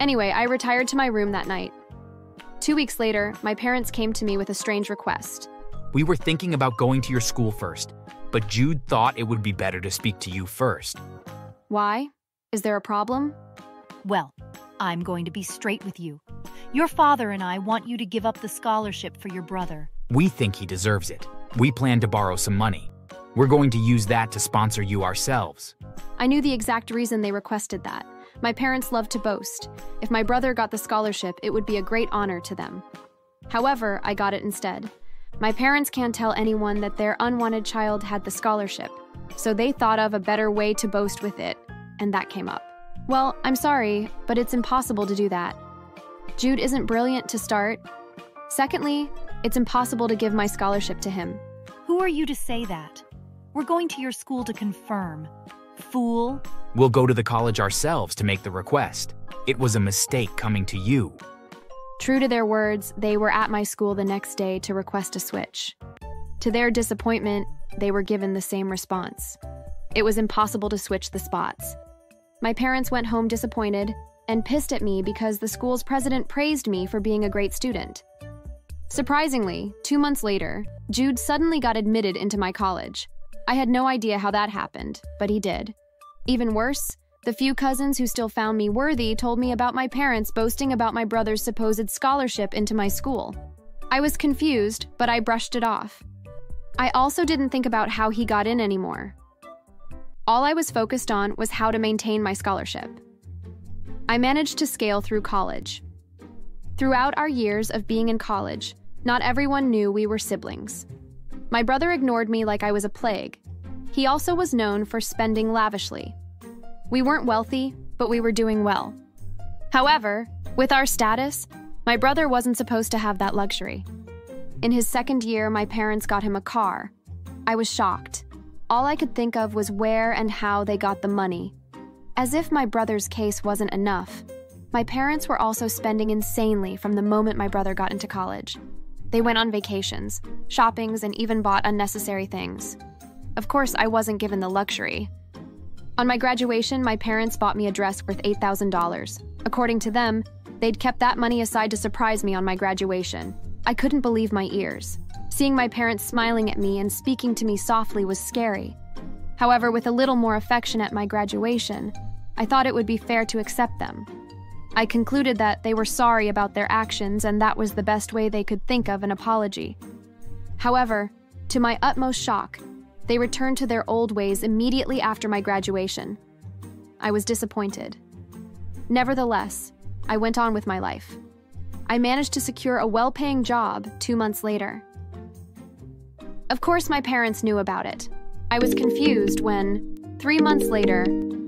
Anyway, I retired to my room that night. Two weeks later, my parents came to me with a strange request. We were thinking about going to your school first, but Jude thought it would be better to speak to you first. Why? Is there a problem? Well, I'm going to be straight with you. Your father and I want you to give up the scholarship for your brother. We think he deserves it. We plan to borrow some money. We're going to use that to sponsor you ourselves. I knew the exact reason they requested that. My parents love to boast. If my brother got the scholarship, it would be a great honor to them. However, I got it instead. My parents can't tell anyone that their unwanted child had the scholarship, so they thought of a better way to boast with it, and that came up. Well, I'm sorry, but it's impossible to do that. Jude isn't brilliant to start. Secondly, it's impossible to give my scholarship to him. Who are you to say that? We're going to your school to confirm. Fool. We'll go to the college ourselves to make the request. It was a mistake coming to you. True to their words, they were at my school the next day to request a switch. To their disappointment, they were given the same response. It was impossible to switch the spots. My parents went home disappointed and pissed at me because the school's president praised me for being a great student. Surprisingly, two months later, Jude suddenly got admitted into my college. I had no idea how that happened, but he did. Even worse, the few cousins who still found me worthy told me about my parents boasting about my brother's supposed scholarship into my school. I was confused, but I brushed it off. I also didn't think about how he got in anymore. All I was focused on was how to maintain my scholarship. I managed to scale through college. Throughout our years of being in college, not everyone knew we were siblings. My brother ignored me like I was a plague. He also was known for spending lavishly. We weren't wealthy, but we were doing well. However, with our status, my brother wasn't supposed to have that luxury. In his second year, my parents got him a car. I was shocked. All I could think of was where and how they got the money. As if my brother's case wasn't enough, my parents were also spending insanely from the moment my brother got into college. They went on vacations, shoppings, and even bought unnecessary things. Of course, I wasn't given the luxury. On my graduation, my parents bought me a dress worth $8,000. According to them, they'd kept that money aside to surprise me on my graduation. I couldn't believe my ears. Seeing my parents smiling at me and speaking to me softly was scary. However, with a little more affection at my graduation, I thought it would be fair to accept them. I concluded that they were sorry about their actions and that was the best way they could think of an apology. However, to my utmost shock, they returned to their old ways immediately after my graduation. I was disappointed. Nevertheless, I went on with my life. I managed to secure a well paying job two months later. Of course, my parents knew about it. I was confused when, three months later,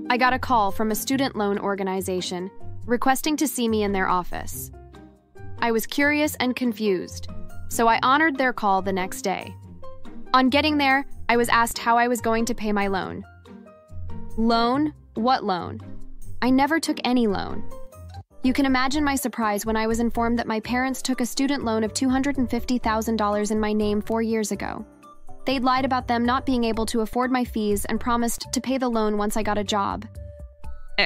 I got a call from a student loan organization requesting to see me in their office. I was curious and confused, so I honored their call the next day. On getting there, I was asked how I was going to pay my loan. Loan? What loan? I never took any loan. You can imagine my surprise when I was informed that my parents took a student loan of $250,000 in my name four years ago. They'd lied about them not being able to afford my fees and promised to pay the loan once I got a job.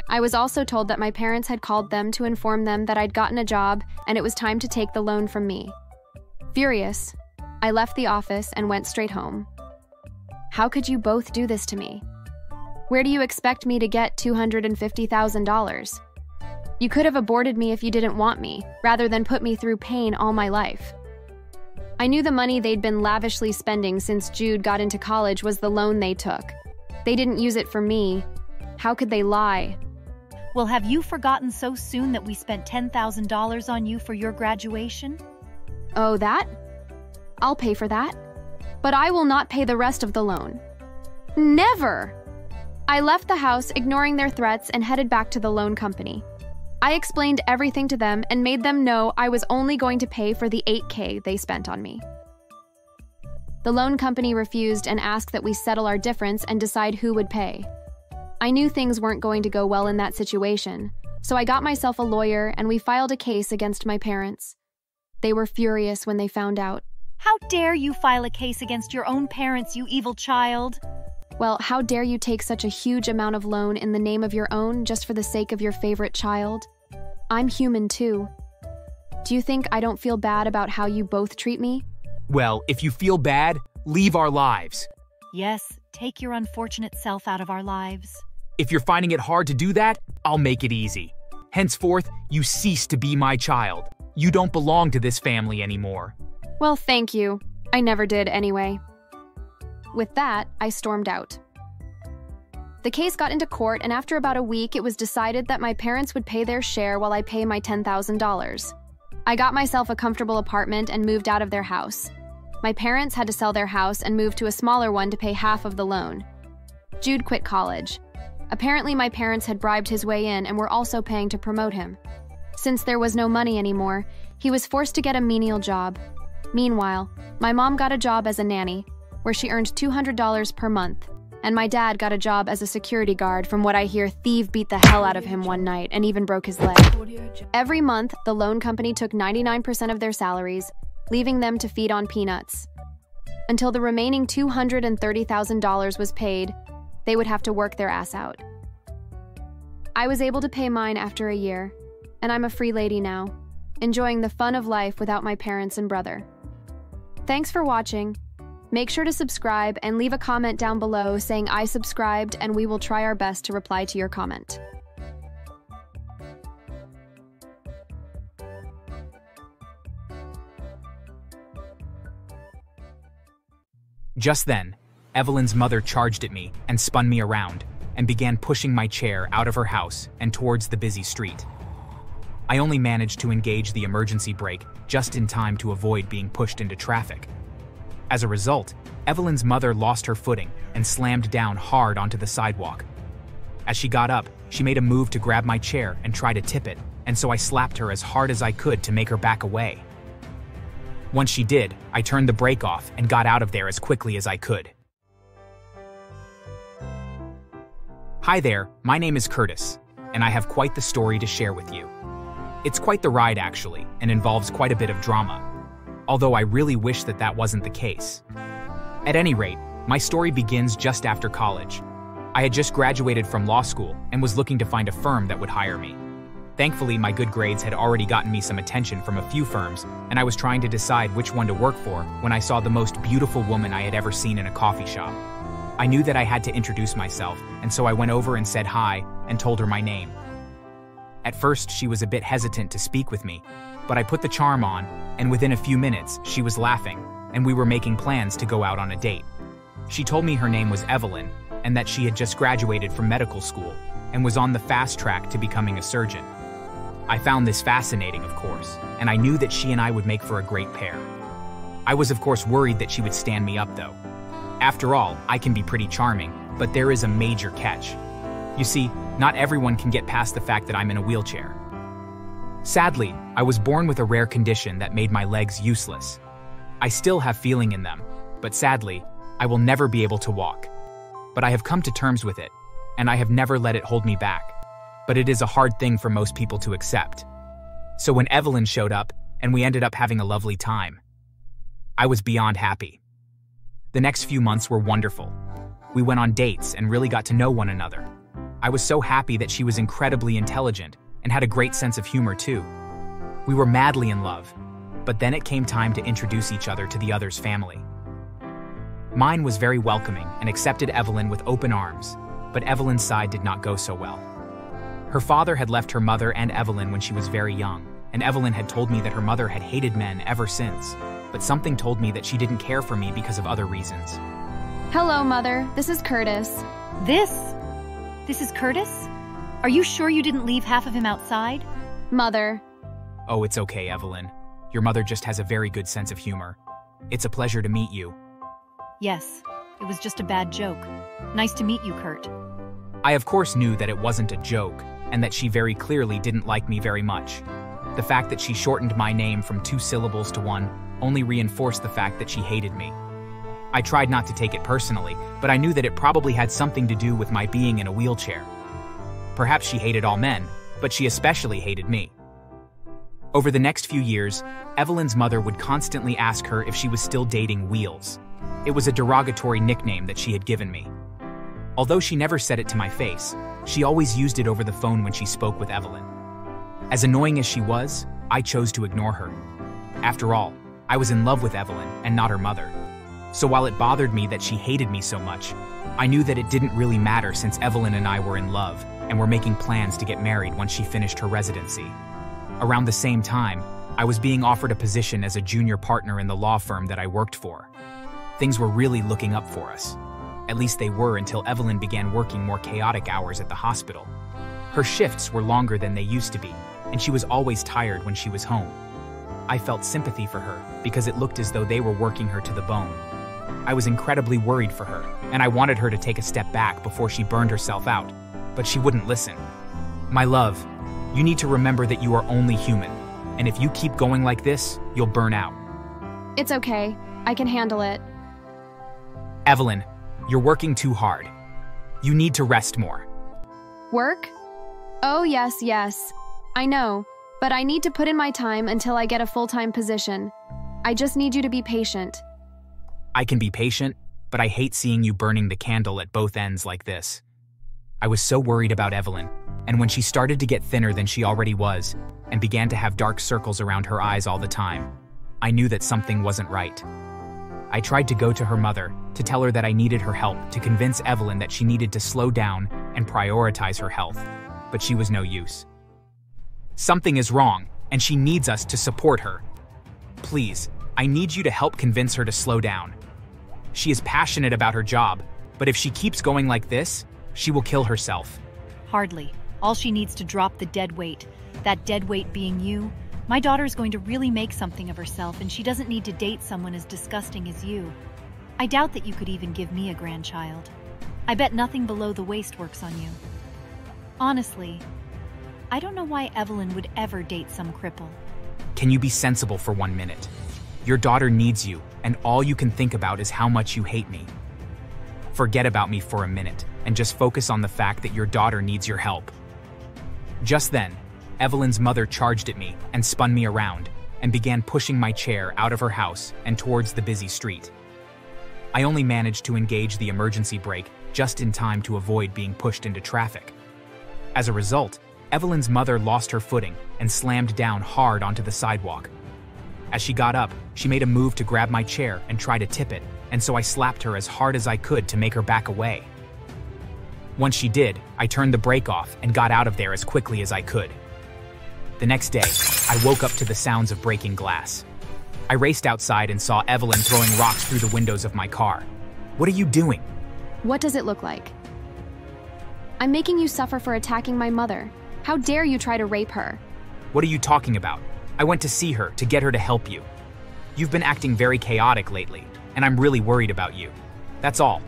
I was also told that my parents had called them to inform them that I'd gotten a job and it was time to take the loan from me. Furious, I left the office and went straight home. How could you both do this to me? Where do you expect me to get $250,000? You could have aborted me if you didn't want me, rather than put me through pain all my life. I knew the money they'd been lavishly spending since Jude got into college was the loan they took. They didn't use it for me. How could they lie? Well, have you forgotten so soon that we spent $10,000 on you for your graduation? Oh, that? I'll pay for that. But I will not pay the rest of the loan. Never! I left the house, ignoring their threats, and headed back to the loan company. I explained everything to them and made them know I was only going to pay for the 8K they spent on me. The loan company refused and asked that we settle our difference and decide who would pay. I knew things weren't going to go well in that situation, so I got myself a lawyer and we filed a case against my parents. They were furious when they found out. How dare you file a case against your own parents, you evil child? Well, how dare you take such a huge amount of loan in the name of your own just for the sake of your favorite child? I'm human too. Do you think I don't feel bad about how you both treat me? Well, if you feel bad, leave our lives. Yes, take your unfortunate self out of our lives. If you're finding it hard to do that, I'll make it easy. Henceforth, you cease to be my child. You don't belong to this family anymore. Well, thank you. I never did anyway. With that, I stormed out. The case got into court, and after about a week, it was decided that my parents would pay their share while I pay my $10,000. I got myself a comfortable apartment and moved out of their house. My parents had to sell their house and move to a smaller one to pay half of the loan. Jude quit college. Apparently, my parents had bribed his way in and were also paying to promote him. Since there was no money anymore, he was forced to get a menial job. Meanwhile, my mom got a job as a nanny, where she earned $200 per month, and my dad got a job as a security guard from what I hear Thieve beat the hell out of him one night and even broke his leg. Every month, the loan company took 99% of their salaries, leaving them to feed on peanuts. Until the remaining $230,000 was paid, they would have to work their ass out. I was able to pay mine after a year, and I'm a free lady now, enjoying the fun of life without my parents and brother. Thanks for watching. Make sure to subscribe and leave a comment down below saying I subscribed, and we will try our best to reply to your comment. Just then, Evelyn's mother charged at me and spun me around and began pushing my chair out of her house and towards the busy street. I only managed to engage the emergency brake just in time to avoid being pushed into traffic. As a result, Evelyn's mother lost her footing and slammed down hard onto the sidewalk. As she got up, she made a move to grab my chair and try to tip it, and so I slapped her as hard as I could to make her back away. Once she did, I turned the brake off and got out of there as quickly as I could. Hi there, my name is Curtis, and I have quite the story to share with you. It's quite the ride, actually, and involves quite a bit of drama, although I really wish that that wasn't the case. At any rate, my story begins just after college. I had just graduated from law school and was looking to find a firm that would hire me. Thankfully, my good grades had already gotten me some attention from a few firms, and I was trying to decide which one to work for when I saw the most beautiful woman I had ever seen in a coffee shop. I knew that I had to introduce myself, and so I went over and said hi and told her my name. At first, she was a bit hesitant to speak with me, but I put the charm on, and within a few minutes, she was laughing, and we were making plans to go out on a date. She told me her name was Evelyn, and that she had just graduated from medical school and was on the fast track to becoming a surgeon. I found this fascinating, of course, and I knew that she and I would make for a great pair. I was, of course, worried that she would stand me up, though. After all, I can be pretty charming, but there is a major catch. You see, not everyone can get past the fact that I'm in a wheelchair. Sadly, I was born with a rare condition that made my legs useless. I still have feeling in them, but sadly, I will never be able to walk. But I have come to terms with it, and I have never let it hold me back. But it is a hard thing for most people to accept. So when Evelyn showed up, and we ended up having a lovely time, I was beyond happy. The next few months were wonderful. We went on dates and really got to know one another. I was so happy that she was incredibly intelligent and had a great sense of humor too. We were madly in love, but then it came time to introduce each other to the other's family. Mine was very welcoming and accepted Evelyn with open arms, but Evelyn's side did not go so well. Her father had left her mother and Evelyn when she was very young, and Evelyn had told me that her mother had hated men ever since but something told me that she didn't care for me because of other reasons. Hello, Mother. This is Curtis. This? This is Curtis? Are you sure you didn't leave half of him outside? Mother. Oh, it's okay, Evelyn. Your mother just has a very good sense of humor. It's a pleasure to meet you. Yes, it was just a bad joke. Nice to meet you, Kurt. I, of course, knew that it wasn't a joke, and that she very clearly didn't like me very much. The fact that she shortened my name from two syllables to one only reinforced the fact that she hated me. I tried not to take it personally, but I knew that it probably had something to do with my being in a wheelchair. Perhaps she hated all men, but she especially hated me. Over the next few years, Evelyn's mother would constantly ask her if she was still dating Wheels. It was a derogatory nickname that she had given me. Although she never said it to my face, she always used it over the phone when she spoke with Evelyn. As annoying as she was, I chose to ignore her. After all, I was in love with Evelyn and not her mother. So while it bothered me that she hated me so much, I knew that it didn't really matter since Evelyn and I were in love and were making plans to get married once she finished her residency. Around the same time, I was being offered a position as a junior partner in the law firm that I worked for. Things were really looking up for us. At least they were until Evelyn began working more chaotic hours at the hospital. Her shifts were longer than they used to be, and she was always tired when she was home. I felt sympathy for her because it looked as though they were working her to the bone. I was incredibly worried for her, and I wanted her to take a step back before she burned herself out, but she wouldn't listen. My love, you need to remember that you are only human, and if you keep going like this, you'll burn out. It's okay. I can handle it. Evelyn, you're working too hard. You need to rest more. Work? Oh, yes, yes. I know. But I need to put in my time until I get a full time position. I just need you to be patient. I can be patient, but I hate seeing you burning the candle at both ends like this. I was so worried about Evelyn, and when she started to get thinner than she already was, and began to have dark circles around her eyes all the time, I knew that something wasn't right. I tried to go to her mother to tell her that I needed her help to convince Evelyn that she needed to slow down and prioritize her health, but she was no use. Something is wrong, and she needs us to support her. Please, I need you to help convince her to slow down. She is passionate about her job, but if she keeps going like this, she will kill herself. Hardly. All she needs to drop the dead weight, that dead weight being you, my daughter is going to really make something of herself and she doesn't need to date someone as disgusting as you. I doubt that you could even give me a grandchild. I bet nothing below the waist works on you. Honestly, I don't know why Evelyn would ever date some cripple. Can you be sensible for one minute? Your daughter needs you, and all you can think about is how much you hate me. Forget about me for a minute and just focus on the fact that your daughter needs your help. Just then, Evelyn's mother charged at me and spun me around and began pushing my chair out of her house and towards the busy street. I only managed to engage the emergency brake just in time to avoid being pushed into traffic. As a result, Evelyn's mother lost her footing and slammed down hard onto the sidewalk. As she got up, she made a move to grab my chair and try to tip it, and so I slapped her as hard as I could to make her back away. Once she did, I turned the brake off and got out of there as quickly as I could. The next day, I woke up to the sounds of breaking glass. I raced outside and saw Evelyn throwing rocks through the windows of my car. What are you doing? What does it look like? I'm making you suffer for attacking my mother. How dare you try to rape her? What are you talking about? I went to see her to get her to help you. You've been acting very chaotic lately, and I'm really worried about you. That's all.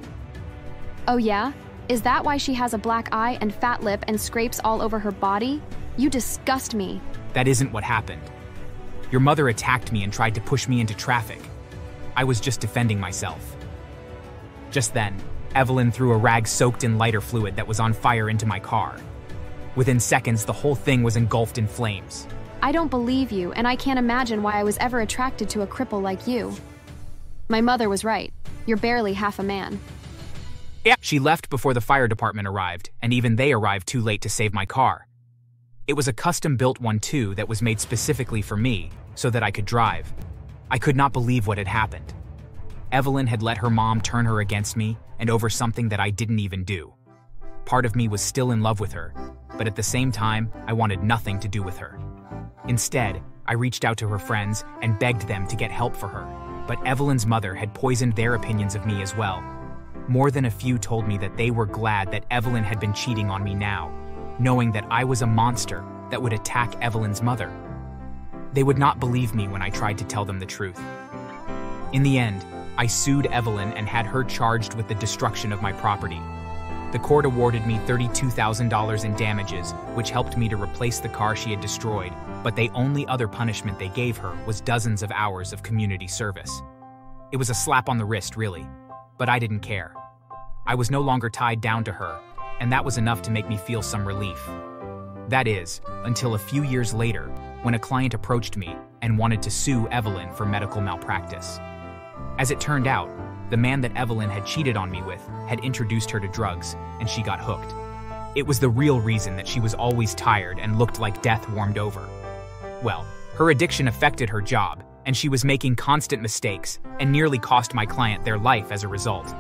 Oh, yeah? Is that why she has a black eye and fat lip and scrapes all over her body? You disgust me. That isn't what happened. Your mother attacked me and tried to push me into traffic. I was just defending myself. Just then, Evelyn threw a rag soaked in lighter fluid that was on fire into my car. Within seconds, the whole thing was engulfed in flames. I don't believe you, and I can't imagine why I was ever attracted to a cripple like you. My mother was right. You're barely half a man. Yeah. She left before the fire department arrived, and even they arrived too late to save my car. It was a custom built one, too, that was made specifically for me, so that I could drive. I could not believe what had happened. Evelyn had let her mom turn her against me, and over something that I didn't even do. Part of me was still in love with her, but at the same time, I wanted nothing to do with her. Instead, I reached out to her friends and begged them to get help for her, but Evelyn's mother had poisoned their opinions of me as well. More than a few told me that they were glad that Evelyn had been cheating on me now, knowing that I was a monster that would attack Evelyn's mother. They would not believe me when I tried to tell them the truth. In the end, I sued Evelyn and had her charged with the destruction of my property. The court awarded me $32,000 in damages, which helped me to replace the car she had destroyed, but the only other punishment they gave her was dozens of hours of community service. It was a slap on the wrist, really, but I didn't care. I was no longer tied down to her, and that was enough to make me feel some relief. That is, until a few years later, when a client approached me and wanted to sue Evelyn for medical malpractice. As it turned out, the man that Evelyn had cheated on me with had introduced her to drugs, and she got hooked. It was the real reason that she was always tired and looked like death warmed over. Well, her addiction affected her job, and she was making constant mistakes and nearly cost my client their life as a result.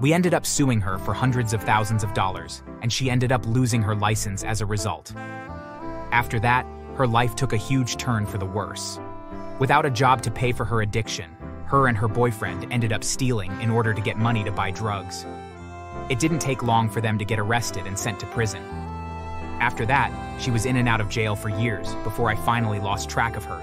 We ended up suing her for hundreds of thousands of dollars, and she ended up losing her license as a result. After that, her life took a huge turn for the worse. Without a job to pay for her addiction, her and her boyfriend ended up stealing in order to get money to buy drugs. It didn't take long for them to get arrested and sent to prison. After that, she was in and out of jail for years before I finally lost track of her.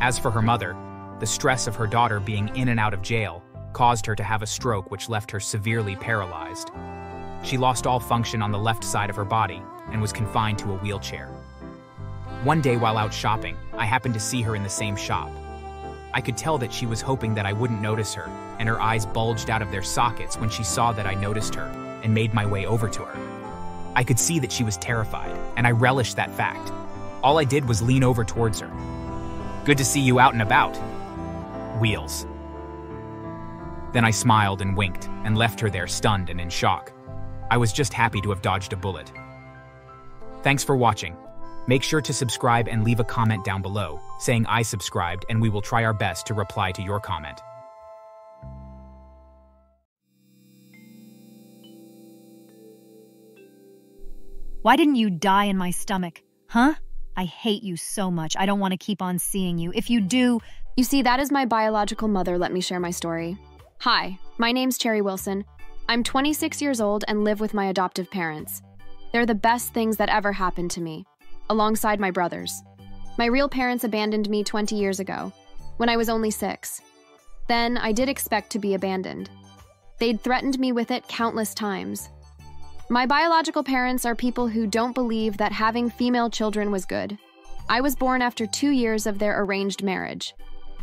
As for her mother, the stress of her daughter being in and out of jail caused her to have a stroke which left her severely paralyzed. She lost all function on the left side of her body and was confined to a wheelchair. One day while out shopping, I happened to see her in the same shop. I could tell that she was hoping that I wouldn't notice her, and her eyes bulged out of their sockets when she saw that I noticed her and made my way over to her. I could see that she was terrified, and I relished that fact. All I did was lean over towards her. Good to see you out and about. Wheels. Then I smiled and winked and left her there stunned and in shock. I was just happy to have dodged a bullet. Thanks for watching. Make sure to subscribe and leave a comment down below saying I subscribed and we will try our best to reply to your comment. Why didn't you die in my stomach? Huh? I hate you so much. I don't want to keep on seeing you. If you do, You see, that is my biological mother. Let me share my story. Hi, my name's Cherry Wilson. I'm 26 years old and live with my adoptive parents. They're the best things that ever happened to me, alongside my brothers. My real parents abandoned me 20 years ago, when I was only six. Then I did expect to be abandoned. They'd threatened me with it countless times. My biological parents are people who don't believe that having female children was good. I was born after two years of their arranged marriage.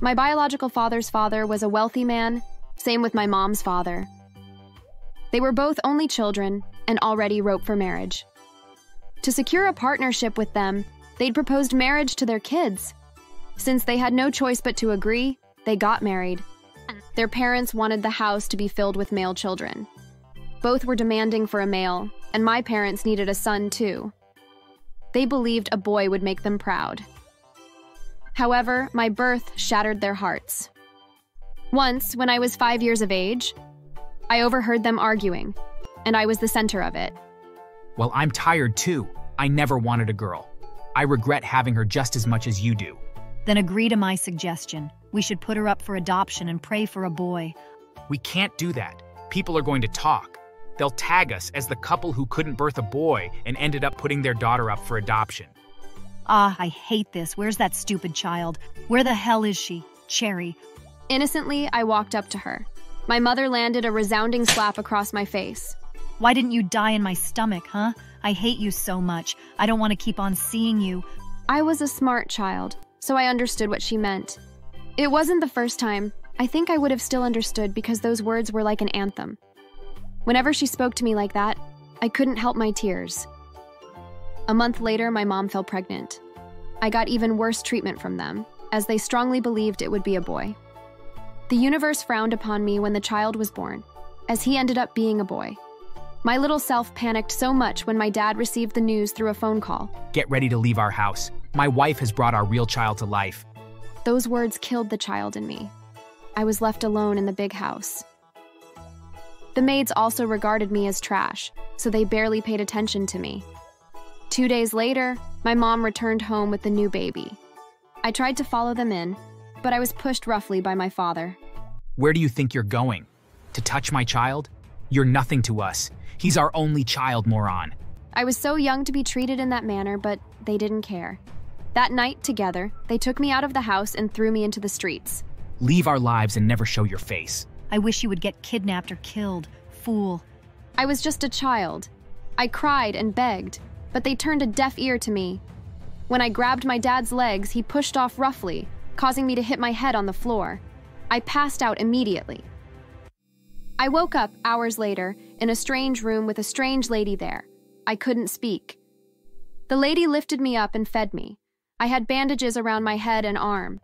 My biological father's father was a wealthy man, same with my mom's father. They were both only children and already roped for marriage. To secure a partnership with them, they'd proposed marriage to their kids. Since they had no choice but to agree, they got married. Their parents wanted the house to be filled with male children. Both were demanding for a male, and my parents needed a son too. They believed a boy would make them proud. However, my birth shattered their hearts. Once, when I was five years of age, I overheard them arguing, and I was the center of it. Well, I'm tired too. I never wanted a girl. I regret having her just as much as you do. Then agree to my suggestion. We should put her up for adoption and pray for a boy. We can't do that. People are going to talk. They'll tag us as the couple who couldn't birth a boy and ended up putting their daughter up for adoption. Ah, I hate this. Where's that stupid child? Where the hell is she? Cherry. Innocently, I walked up to her. My mother landed a resounding slap across my face. Why didn't you die in my stomach, huh? I hate you so much. I don't want to keep on seeing you. I was a smart child, so I understood what she meant. It wasn't the first time. I think I would have still understood because those words were like an anthem. Whenever she spoke to me like that, I couldn't help my tears. A month later, my mom fell pregnant. I got even worse treatment from them, as they strongly believed it would be a boy. The universe frowned upon me when the child was born, as he ended up being a boy. My little self panicked so much when my dad received the news through a phone call. Get ready to leave our house. My wife has brought our real child to life. Those words killed the child in me. I was left alone in the big house. The maids also regarded me as trash, so they barely paid attention to me. Two days later, my mom returned home with the new baby. I tried to follow them in, but I was pushed roughly by my father. Where do you think you're going? To touch my child? You're nothing to us. He's our only child, moron. I was so young to be treated in that manner, but they didn't care. That night, together, they took me out of the house and threw me into the streets. Leave our lives and never show your face. I wish you would get kidnapped or killed. Fool. I was just a child. I cried and begged, but they turned a deaf ear to me. When I grabbed my dad's legs, he pushed off roughly, causing me to hit my head on the floor. I passed out immediately. I woke up hours later in a strange room with a strange lady there. I couldn't speak. The lady lifted me up and fed me. I had bandages around my head and arm.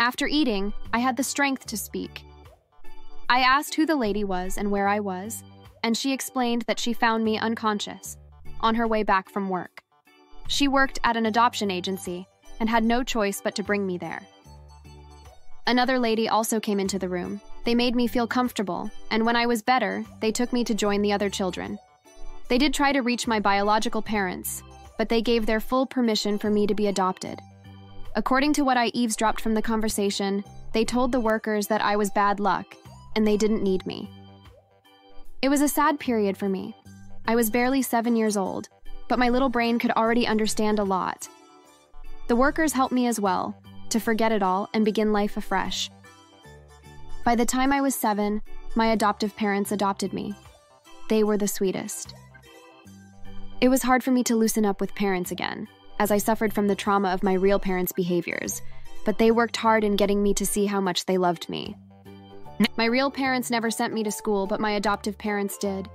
After eating, I had the strength to speak. I asked who the lady was and where I was, and she explained that she found me unconscious on her way back from work. She worked at an adoption agency and had no choice but to bring me there. Another lady also came into the room. They made me feel comfortable, and when I was better, they took me to join the other children. They did try to reach my biological parents, but they gave their full permission for me to be adopted. According to what I eavesdropped from the conversation, they told the workers that I was bad luck and they didn't need me. It was a sad period for me. I was barely seven years old, but my little brain could already understand a lot. The workers helped me as well, to forget it all and begin life afresh. By the time I was seven, my adoptive parents adopted me. They were the sweetest. It was hard for me to loosen up with parents again, as I suffered from the trauma of my real parents' behaviors, but they worked hard in getting me to see how much they loved me. My real parents never sent me to school, but my adoptive parents did.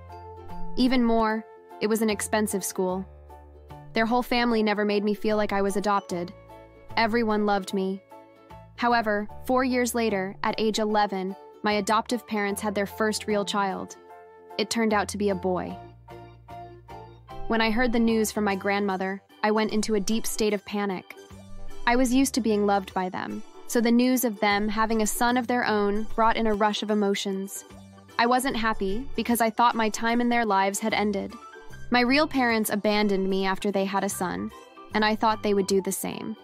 Even more, it was an expensive school. Their whole family never made me feel like I was adopted. Everyone loved me. However, four years later, at age 11, my adoptive parents had their first real child. It turned out to be a boy. When I heard the news from my grandmother, I went into a deep state of panic. I was used to being loved by them, so the news of them having a son of their own brought in a rush of emotions. I wasn't happy because I thought my time in their lives had ended. My real parents abandoned me after they had a son, and I thought they would do the same.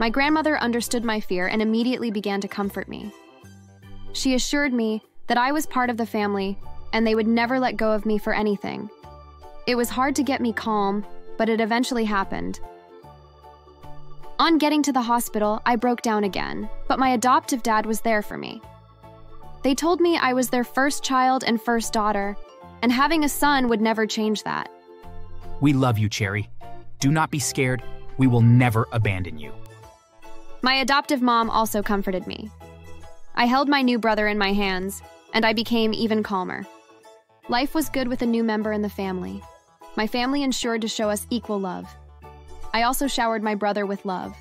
My grandmother understood my fear and immediately began to comfort me. She assured me that I was part of the family and they would never let go of me for anything. It was hard to get me calm, but it eventually happened. On getting to the hospital, I broke down again, but my adoptive dad was there for me. They told me I was their first child and first daughter, and having a son would never change that. We love you, Cherry. Do not be scared. We will never abandon you. My adoptive mom also comforted me. I held my new brother in my hands, and I became even calmer. Life was good with a new member in the family. My family ensured to show us equal love. I also showered my brother with love.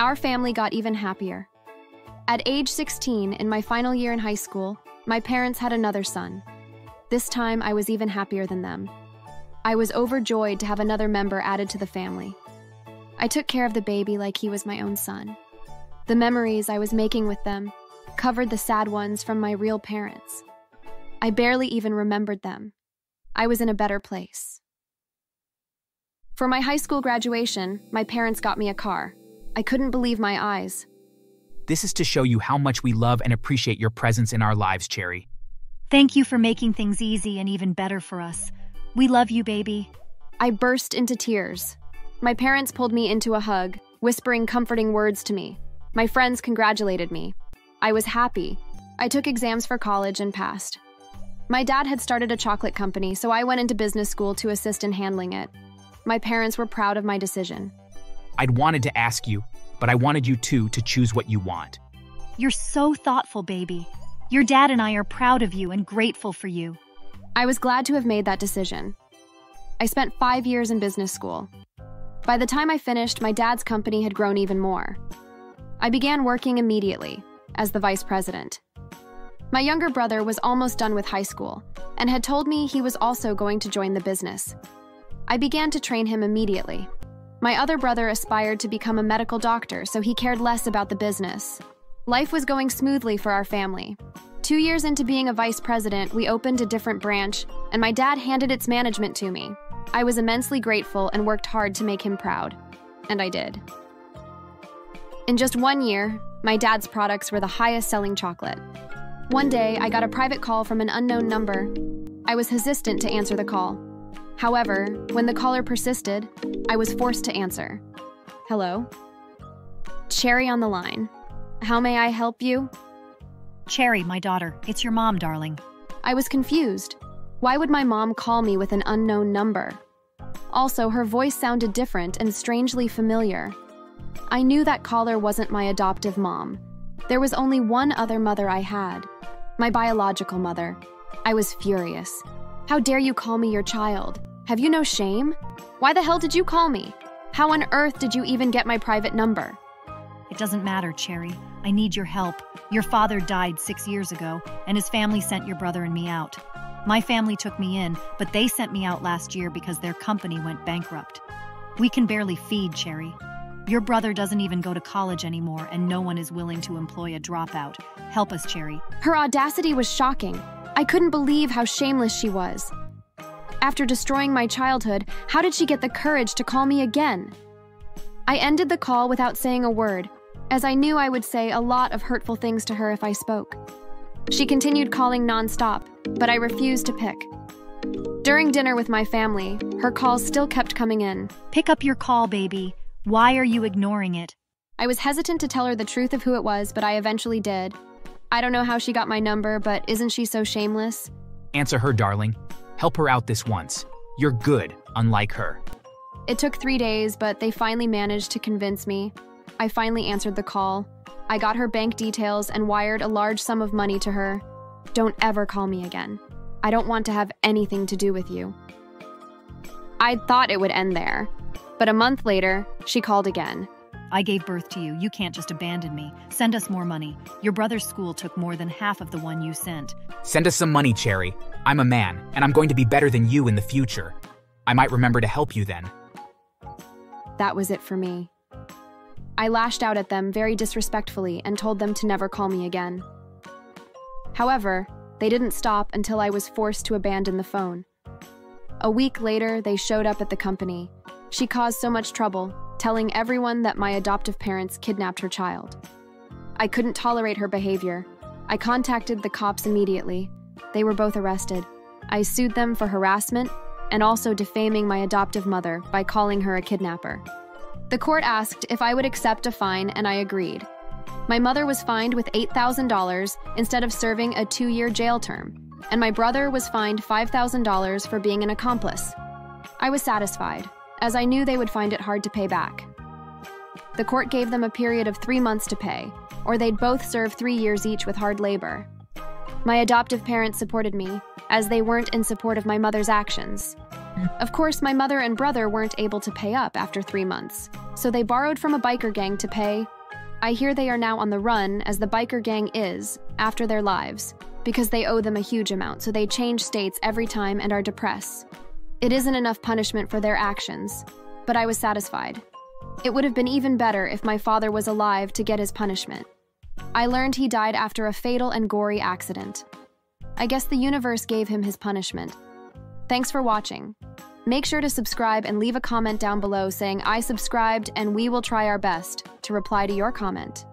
Our family got even happier. At age 16, in my final year in high school, my parents had another son. This time, I was even happier than them. I was overjoyed to have another member added to the family. I took care of the baby like he was my own son. The memories I was making with them covered the sad ones from my real parents. I barely even remembered them. I was in a better place. For my high school graduation, my parents got me a car. I couldn't believe my eyes. This is to show you how much we love and appreciate your presence in our lives, Cherry. Thank you for making things easy and even better for us. We love you, baby. I burst into tears. My parents pulled me into a hug, whispering comforting words to me. My friends congratulated me. I was happy. I took exams for college and passed. My dad had started a chocolate company, so I went into business school to assist in handling it. My parents were proud of my decision. I'd wanted to ask you, but I wanted you too to choose what you want. You're so thoughtful, baby. Your dad and I are proud of you and grateful for you. I was glad to have made that decision. I spent five years in business school. By the time I finished, my dad's company had grown even more. I began working immediately as the vice president. My younger brother was almost done with high school and had told me he was also going to join the business. I began to train him immediately. My other brother aspired to become a medical doctor, so he cared less about the business. Life was going smoothly for our family. Two years into being a vice president, we opened a different branch, and my dad handed its management to me. I was immensely grateful and worked hard to make him proud. And I did. In just one year, my dad's products were the highest selling chocolate. One day, I got a private call from an unknown number. I was hesitant to answer the call. However, when the caller persisted, I was forced to answer. Hello? Cherry on the line. How may I help you? Cherry, my daughter, it's your mom, darling. I was confused. Why would my mom call me with an unknown number? Also, her voice sounded different and strangely familiar. I knew that caller wasn't my adoptive mom. There was only one other mother I had my biological mother. I was furious. How dare you call me your child? Have you no shame? Why the hell did you call me? How on earth did you even get my private number? It doesn't matter, Cherry. I need your help. Your father died six years ago, and his family sent your brother and me out. My family took me in, but they sent me out last year because their company went bankrupt. We can barely feed Cherry. Your brother doesn't even go to college anymore, and no one is willing to employ a dropout. Help us, Cherry. Her audacity was shocking. I couldn't believe how shameless she was. After destroying my childhood, how did she get the courage to call me again? I ended the call without saying a word, as I knew I would say a lot of hurtful things to her if I spoke. She continued calling nonstop, but I refused to pick. During dinner with my family, her calls still kept coming in. Pick up your call, baby. Why are you ignoring it? I was hesitant to tell her the truth of who it was, but I eventually did. I don't know how she got my number, but isn't she so shameless? Answer her, darling. Help her out this once. You're good, unlike her. It took three days, but they finally managed to convince me. I finally answered the call. I got her bank details and wired a large sum of money to her. Don't ever call me again. I don't want to have anything to do with you. I'd thought it would end there, but a month later, she called again. I gave birth to you. You can't just abandon me. Send us more money. Your brother's school took more than half of the one you sent. Send us some money, Cherry. I'm a man, and I'm going to be better than you in the future. I might remember to help you then. That was it for me. I lashed out at them very disrespectfully and told them to never call me again. However, they didn't stop until I was forced to abandon the phone. A week later, they showed up at the company. She caused so much trouble, telling everyone that my adoptive parents kidnapped her child. I couldn't tolerate her behavior. I contacted the cops immediately. They were both arrested. I sued them for harassment, and also defaming my adoptive mother by calling her a kidnapper. The court asked if I would accept a fine, and I agreed. My mother was fined with $8,000 instead of serving a two year jail term, and my brother was fined $5,000 for being an accomplice. I was satisfied, as I knew they would find it hard to pay back. The court gave them a period of three months to pay, or they'd both serve three years each with hard labor. My adoptive parents supported me, as they weren't in support of my mother's actions. Of course, my mother and brother weren't able to pay up after three months, so they borrowed from a biker gang to pay. I hear they are now on the run, as the biker gang is, after their lives, because they owe them a huge amount, so they change states every time and are depressed. It isn't enough punishment for their actions, but I was satisfied. It would have been even better if my father was alive to get his punishment. I learned he died after a fatal and gory accident. I guess the universe gave him his punishment. Thanks for watching. Make sure to subscribe and leave a comment down below saying I subscribed and we will try our best to reply to your comment.